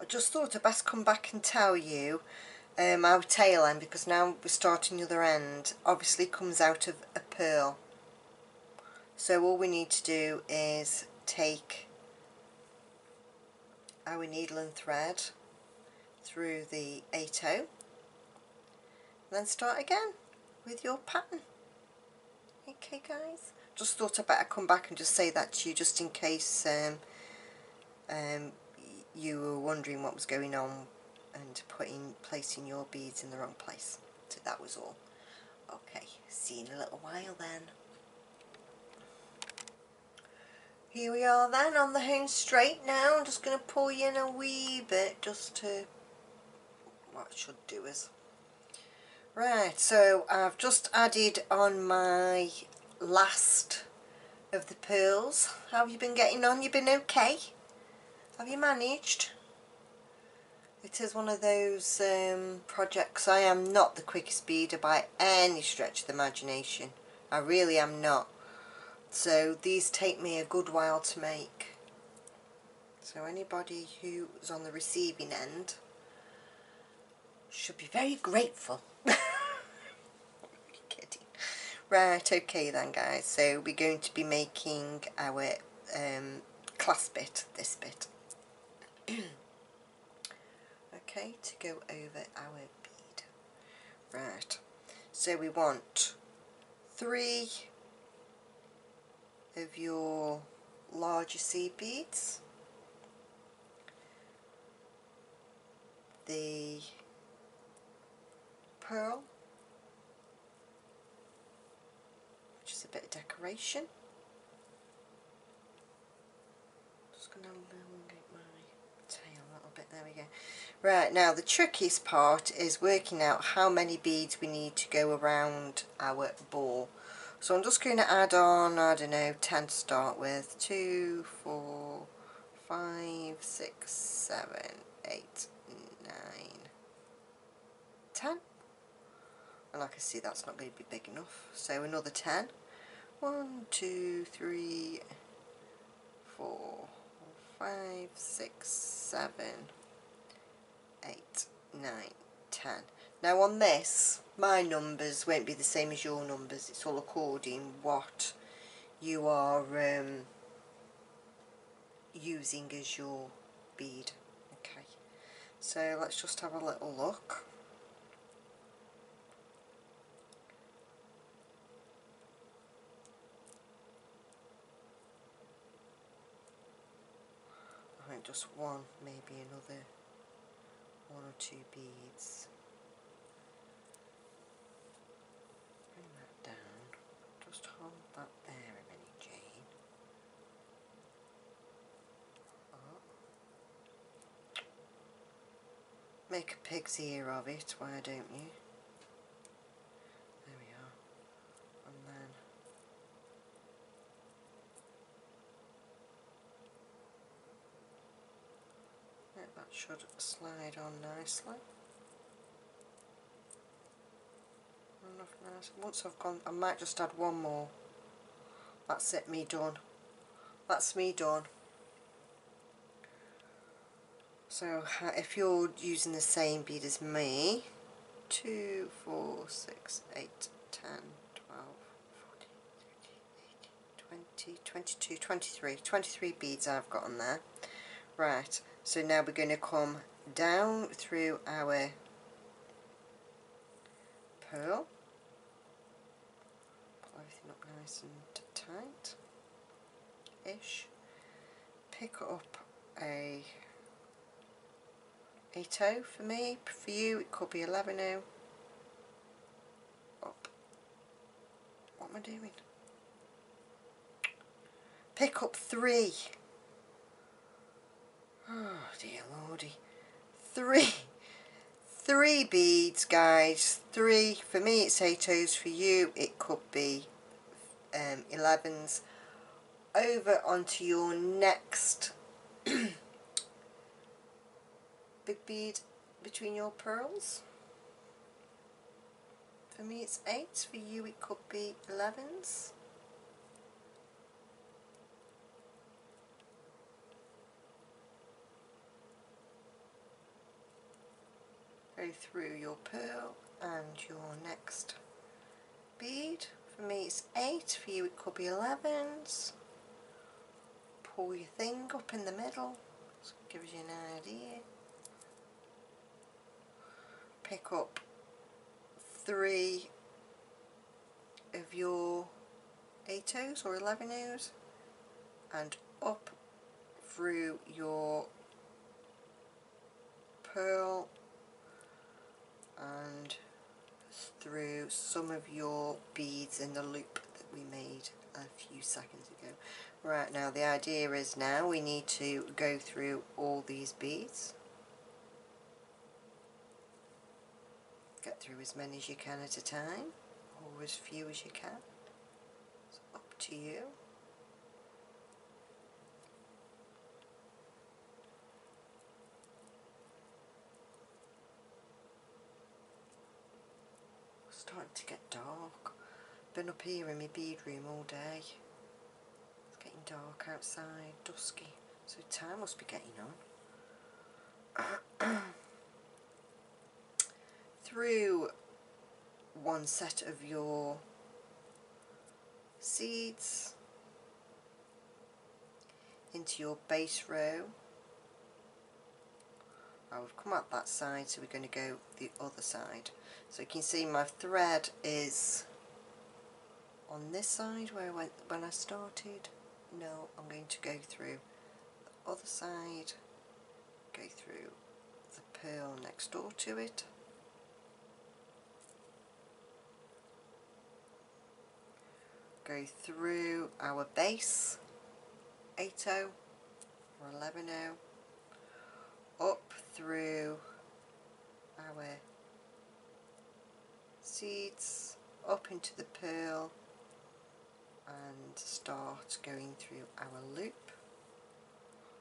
I just thought I'd best come back and tell you um, our tail end because now we're starting the other end obviously comes out of a pearl. So all we need to do is take our needle and thread through the 8 and then start again with your pattern. Okay guys, just thought I'd better come back and just say that to you just in case um, um, you were wondering what was going on and putting placing your beads in the wrong place. So that was all. Okay, see you in a little while then. Here we are then on the home straight now. I'm just going to pull you in a wee bit just to what I should do is Right, so I've just added on my last of the pearls. How have you been getting on? You been okay? Have you managed? It is one of those um, projects. I am not the quickest beader by any stretch of the imagination. I really am not. So these take me a good while to make. So anybody who's on the receiving end should be very grateful (laughs) kidding. Right, okay then guys, so we're going to be making our um, clasp bit, this bit. (clears throat) okay, to go over our bead. Right, so we want three of your larger seed beads. The pearl which is a bit of decoration. Just going to elongate my tail a little bit. There we go. Right now the trickiest part is working out how many beads we need to go around our ball so I'm just going to add on I don't know 10 to start with. 2 4 5 6 7 8 9 10 and like I see that's not going to be big enough. So another 10 1 2 3 4 5 6 7 8 9 10 now on this my numbers won't be the same as your numbers. It's all according what you are um, using as your bead. Okay. So let's just have a little look. I think just one, maybe another one or two beads. Make a pig's ear of it, why don't you? There we are. And then yeah, that should slide on nicely. Enough nice. Once I've gone, I might just add one more. That's it, me done. That's me done. So if you're using the same bead as me, 2, 4, 6, 8, 10, 12, 14, 15, 20, 22, 23. 23 beads I've got on there. Right, so now we're going to come down through our pearl. Everything up nice and tight. Ish. Pick up a 8 for me. For you it could be 11 Up. What am I doing? Pick up 3. Oh dear lordy. 3. 3 beads guys. 3. For me it's 8 For you it could be um, 11s. Over onto your next (clears throat) bead between your pearls. For me it's 8, for you it could be 11s. Go through your pearl and your next bead. For me it's 8, for you it could be 11s. Pull your thing up in the middle, so it gives you an idea pick up three of your 8 O's or 11 O's and up through your pearl and through some of your beads in the loop that we made a few seconds ago. Right now the idea is now we need to go through all these beads Get through as many as you can at a time, or as few as you can. It's up to you. It's starting to get dark. Been up here in my bead room all day. It's getting dark outside, dusky, so time must be getting on. (clears throat) through one set of your seeds into your base row. I've come out that side so we're going to go the other side. So you can see my thread is on this side where I went when I started. No, I'm going to go through the other side, go through the pearl next door to it go through our base 8 or 11 up through our seeds up into the pearl and start going through our loop.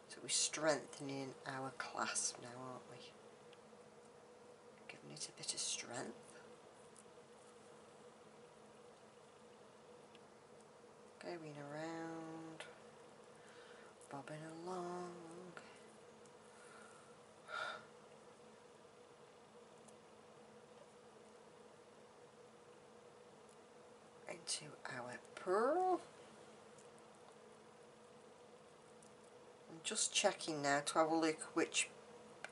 So we're strengthening our clasp now aren't we? Giving it a bit of strength going around, bobbing along. into our pearl. I'm just checking now to have a look which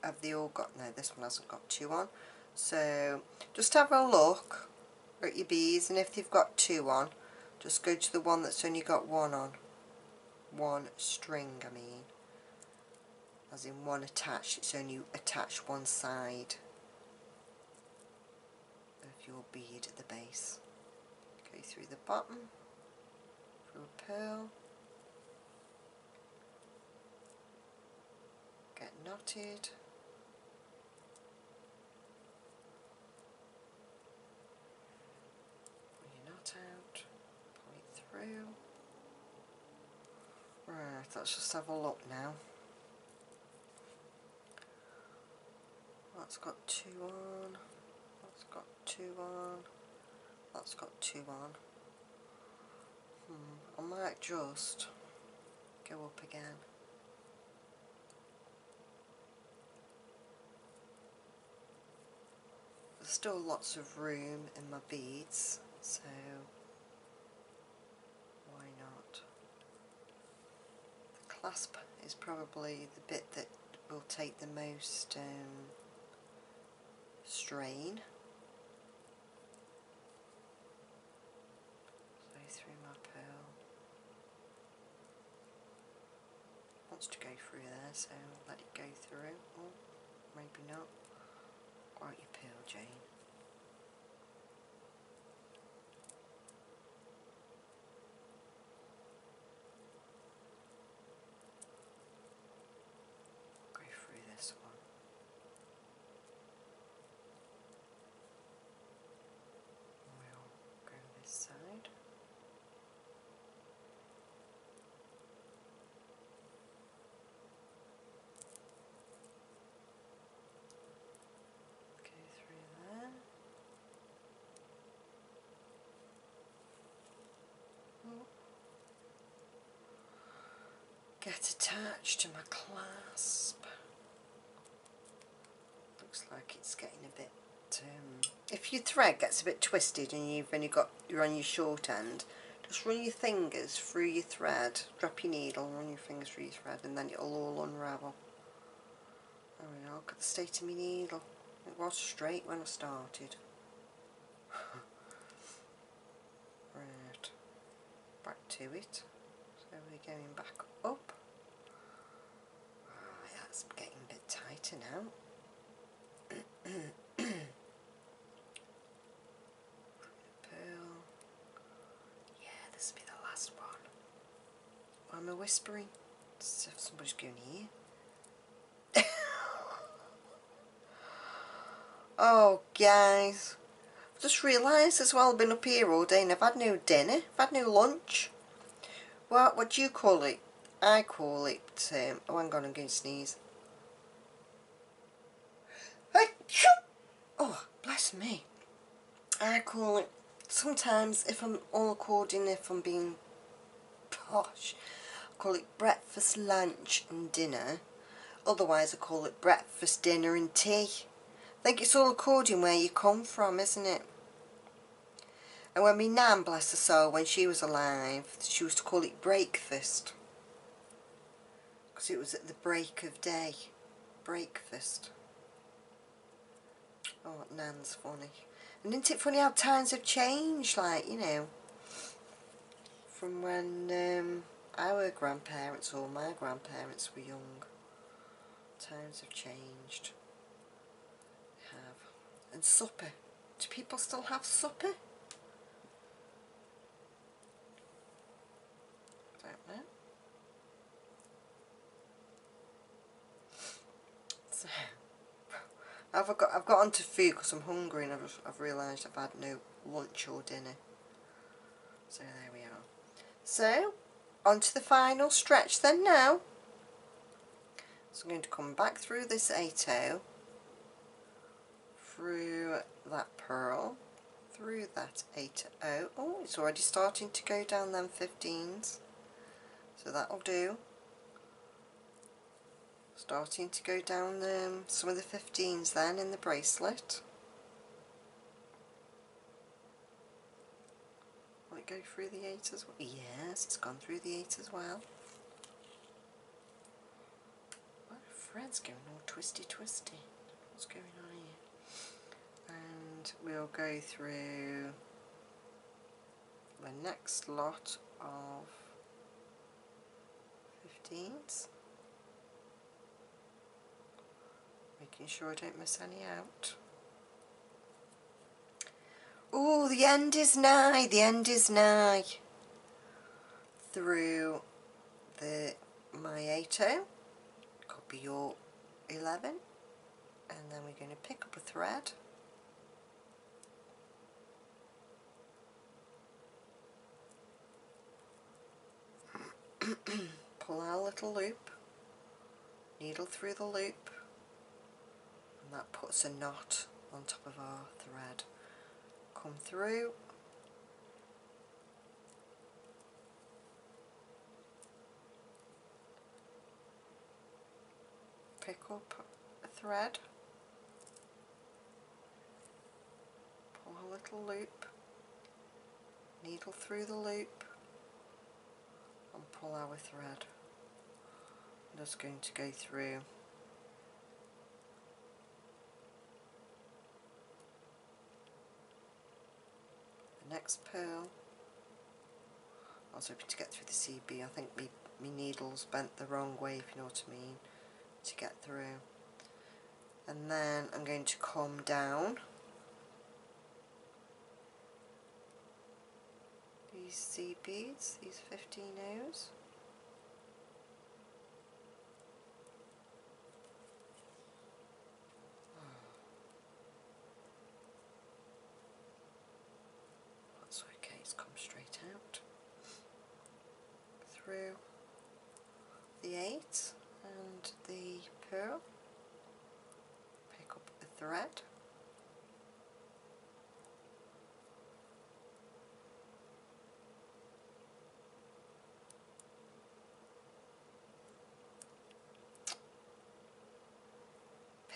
have they all got. No, this one hasn't got two on. So just have a look at your bees and if they've got two on just go to the one that's only got one on. One string, I mean. As in one attached, it's only attached one side of your bead at the base. Go through the bottom, through a pearl, get knotted, Right, let's just have a look now. That's got two on. That's got two on. That's got two on. Hmm, I might just go up again. There's still lots of room in my beads, so why not? The clasp is probably the bit that will take the most um, strain. So through my pearl. Wants to go through there, so let it go through. Oh, maybe not. Quite your pearl, Jane. Go through this one. We'll go this side. Go through there. Oh. Get attached to my clasp. Looks like it's getting a bit. Um, if your thread gets a bit twisted and you've only got you're on your short end, just run your fingers through your thread. Drop your needle, run your fingers through your thread, and then it'll all unravel. There we go. Look at the state of my needle. It was straight when I started. (laughs) right. Back to it. So we're going back up. Oh, that's getting a bit tighter now. Pearl. Yeah, this will be the last one. Why am I whispering? As if somebody's going here. (laughs) oh, guys. I've just realised as well I've been up here all day and I've had no dinner. I've had no lunch. What, what do you call it? I call it, um, oh hang on, I'm going to sneeze. Oh, bless me. I call it, sometimes if I'm all according, if I'm being posh, I call it breakfast, lunch and dinner. Otherwise I call it breakfast, dinner and tea. I think it's all according where you come from, isn't it? And when my nan, bless her soul, when she was alive, she used to call it breakfast. Because it was at the break of day. Breakfast. Oh, nan's funny. And isn't it funny how times have changed, like, you know, from when um, our grandparents or my grandparents were young. Times have changed. They have. And supper. Do people still have supper? don't know. So, I've got I've got onto food because I'm hungry and I've I've realised I've had no lunch or dinner. So there we are. So onto the final stretch then now. So I'm going to come back through this 8 through that pearl, through that 8 Oh, it's already starting to go down them 15s. So that'll do. Starting to go down um, some of the 15s then in the bracelet. Will it go through the 8 as well? Yes, it's gone through the 8 as well. My thread's going all twisty twisty. What's going on here? And we'll go through the next lot of 15s. Making sure I don't miss any out. Oh, the end is nigh, the end is nigh. Through the my 8 could your 11 and then we're going to pick up a thread (clears throat) pull our little loop needle through the loop and that puts a knot on top of our thread. Come through. Pick up a thread. Pull a little loop. Needle through the loop. And pull our thread. Just going to go through the next pearl. I was hoping to get through the CB I think my, my needle's bent the wrong way if you know what I mean to get through. And then I'm going to come down. These seed beads, these 15 O's That's okay, it's come straight out through the 8 and the pearl, pick up the thread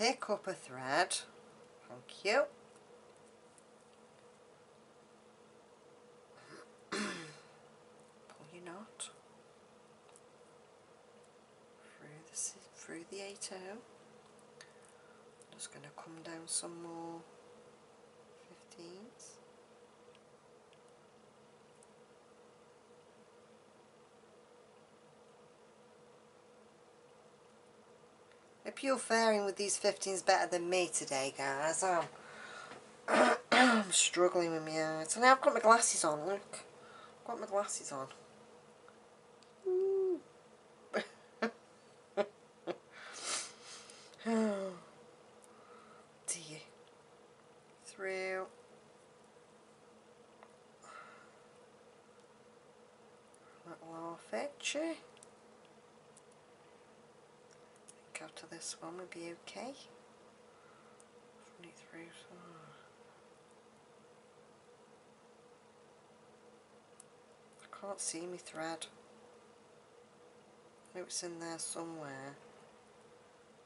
pick up a thread, thank you, (clears throat) pull your knot. Through the, through the 8 I'm just going to come down some more. 15s Hope you're faring with these 15s better than me today, guys. I'm, (clears throat) struggling with my eyes. And I've got my glasses on, look. I've got my glasses on. oh dear. Through. Little half edge out of one be okay. I can't see my thread. I know it's in there somewhere.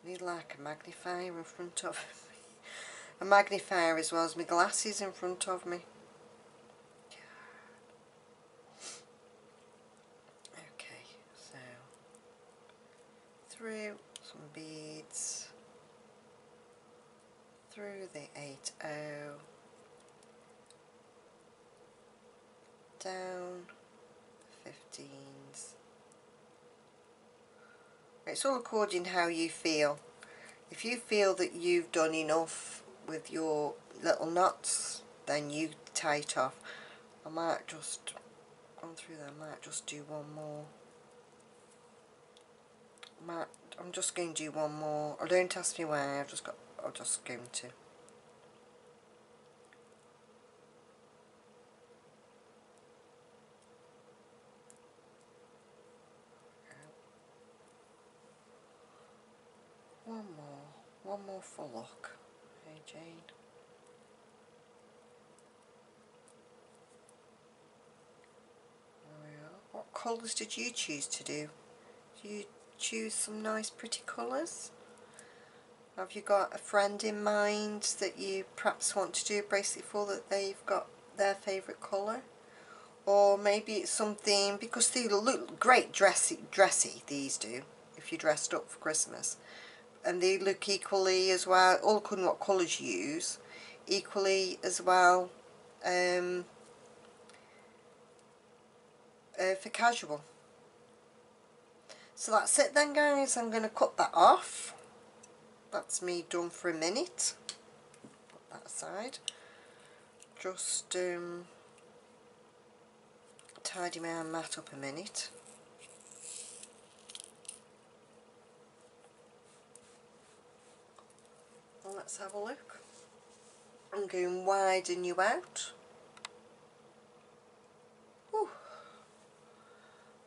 I need like a magnifier in front of (laughs) me. A magnifier as well as my glasses in front of me. Okay, so through some beads through the 8O down the 15s it's all according how you feel if you feel that you've done enough with your little knots then you tie it off I might just gone through there I might just do one more might I'm just going to do one more. I don't ask me why, I've just got, I'm just going to. One for luck. Hey Jane. Oh, what colours did you choose to do? Do you choose some nice pretty colours. Have you got a friend in mind that you perhaps want to do a bracelet for that they've got their favourite colour? Or maybe it's something, because they look great dressy, dressy, these do, if you're dressed up for Christmas. And they look equally as well, all according what colours you use, equally as well um, uh, for casual. So that's it then guys, I'm going to cut that off. That's me done for a minute. Put that aside. Just um, tidy my mat up a minute. Well, let's have a look. I'm going to widen you out.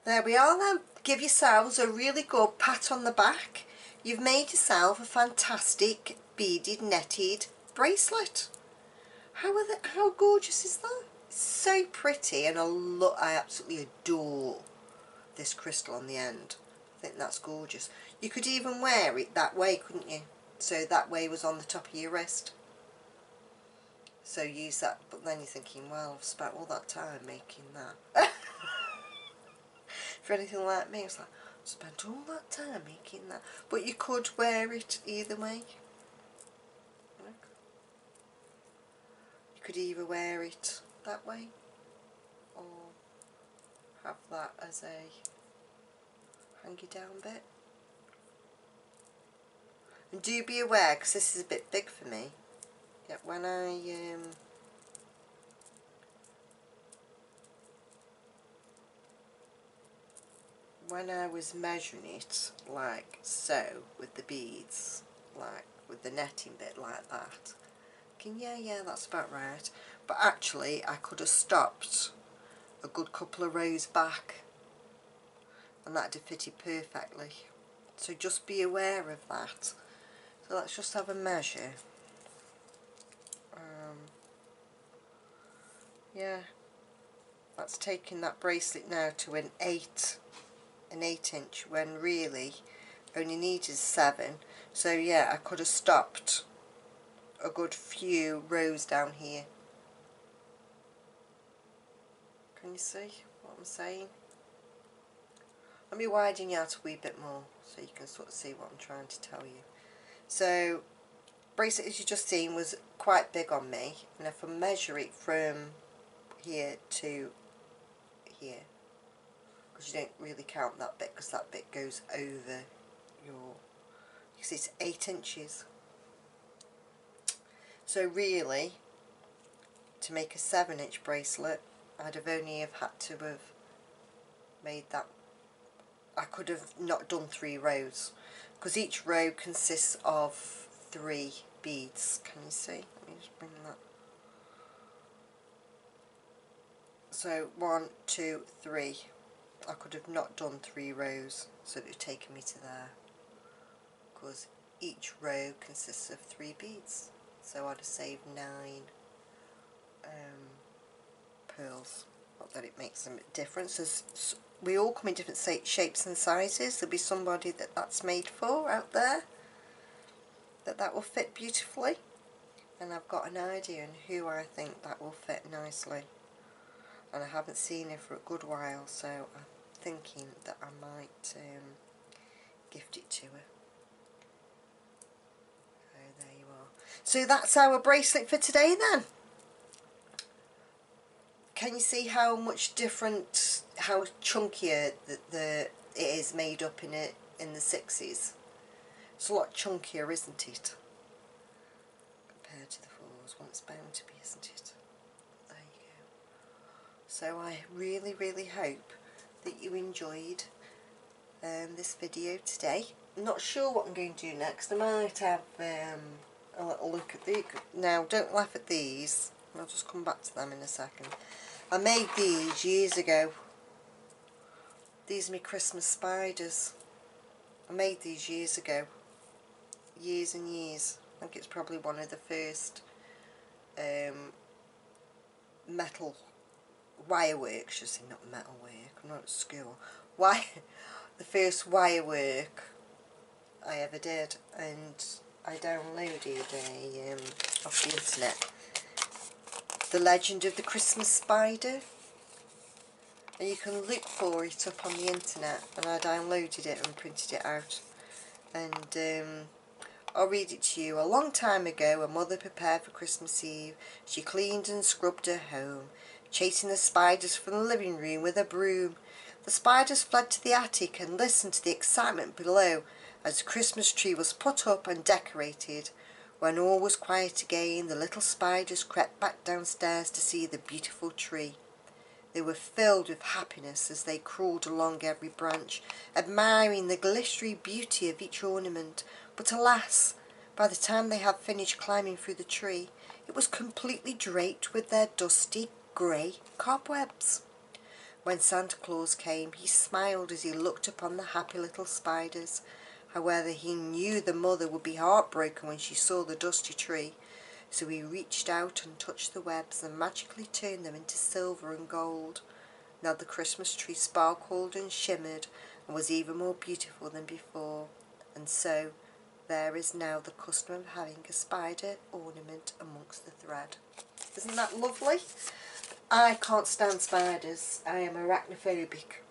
There we are then give yourselves a really good pat on the back. You've made yourself a fantastic beaded netted bracelet. How are the, how gorgeous is that? It's so pretty and I, lo I absolutely adore this crystal on the end. I think that's gorgeous. You could even wear it that way, couldn't you? So that way was on the top of your wrist. So use that, but then you're thinking, well, I've spent all that time making that. (laughs) For anything like me, it's like, spent all that time making that. But you could wear it either way. You could either wear it that way or have that as a hangy down bit. And do be aware, because this is a bit big for me, that when I um, when I was measuring it like so with the beads like with the netting bit like that thinking yeah yeah that's about right. But actually I could have stopped a good couple of rows back and that would have fitted perfectly. So just be aware of that so let's just have a measure. Um, yeah. That's taking that bracelet now to an 8 an 8 inch when really only needed 7 so yeah I could have stopped a good few rows down here. Can you see what I'm saying? Let me widen you out a wee bit more so you can sort of see what I'm trying to tell you so bracelet as you just seen was quite big on me. And if I measure it from here to here because you don't really count that bit because that bit goes over your because it's 8 inches. So really to make a 7 inch bracelet I'd have only have had to have made that I could have not done three rows because each row consists of three beads. Can you see? Let me just bring that. So one two three. I could have not done three rows so it would have taken me to there. Because each row consists of three beads so I'd have saved nine um, pearls. Not that it makes a difference. As we all come in different shapes and sizes there'll be somebody that that's made for out there that that will fit beautifully and I've got an idea on who I think that will fit nicely and I haven't seen her for a good while so I'm thinking that I might um, gift it to her. So there you are. So that's our bracelet for today then. Can you see how much different, how chunkier the, the it is made up in it in the 60s? It's a lot chunkier, isn't it? Compared to the fours. Once bound to be, isn't it? There you go. So I really, really hope that you enjoyed um, this video today. I'm not sure what I'm going to do next. I might have um, a little look at the. Now, don't laugh at these. I'll just come back to them in a second. I made these years ago. These are my Christmas spiders. I made these years ago. Years and years. I think it's probably one of the first um, metal wire work, should say not metal work, I'm not at school. Why the first wire work I ever did and I downloaded a um, off the internet The Legend of the Christmas Spider and you can look for it up on the internet and I downloaded it and printed it out and um, I'll read it to you. A long time ago, a mother prepared for Christmas Eve. She cleaned and scrubbed her home chasing the spiders from the living room with a broom. The spiders fled to the attic and listened to the excitement below as the Christmas tree was put up and decorated. When all was quiet again, the little spiders crept back downstairs to see the beautiful tree. They were filled with happiness as they crawled along every branch, admiring the glistery beauty of each ornament. But alas, by the time they had finished climbing through the tree, it was completely draped with their dusty grey cobwebs. When Santa Claus came, he smiled as he looked upon the happy little spiders. However, he knew the mother would be heartbroken when she saw the dusty tree, so he reached out and touched the webs and magically turned them into silver and gold. Now the Christmas tree sparkled and shimmered and was even more beautiful than before, and so there is now the custom of having a spider ornament amongst the thread. Isn't that lovely? I can't stand spiders. I am arachnophobic.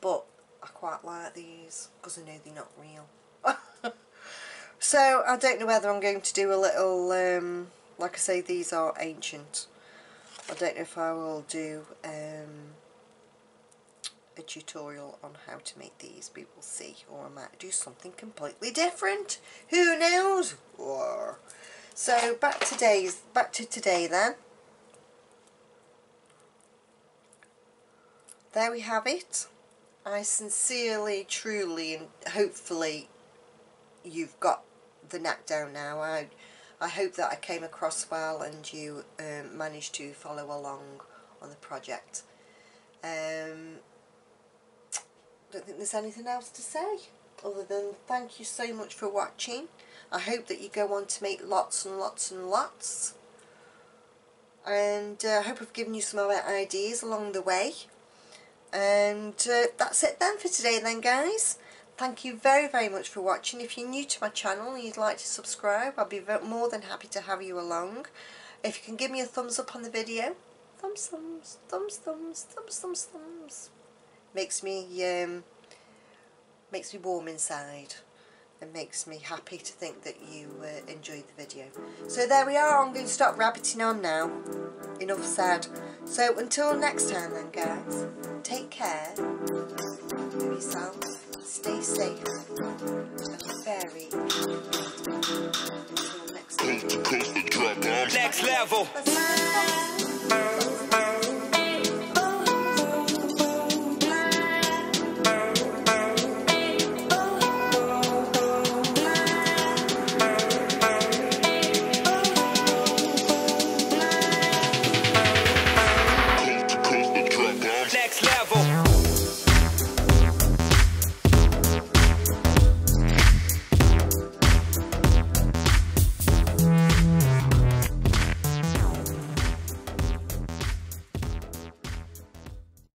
But I quite like these because I know they're not real. (laughs) so I don't know whether I'm going to do a little, um, like I say, these are ancient. I don't know if I will do um, a tutorial on how to make these. We will see. Or I might do something completely different. Who knows? So back to today's back to today then. There we have it. I sincerely, truly and hopefully you've got the knack down now. I I hope that I came across well and you um, managed to follow along on the project. Um, don't think there's anything else to say other than thank you so much for watching. I hope that you go on to make lots and lots and lots. And uh, I hope I've given you some other ideas along the way. And uh, that's it then for today then guys. Thank you very, very much for watching. If you're new to my channel and you'd like to subscribe, I'll be more than happy to have you along. If you can give me a thumbs up on the video, thumbs, thumbs, thumbs, thumbs, thumbs, thumbs, thumbs. Makes me, um, makes me warm inside and makes me happy to think that you uh, enjoyed the video. So there we are, I'm going to stop rabbiting on now. Enough said. So until next time then guys, take care of yourselves stay safe and very until next time. Next level.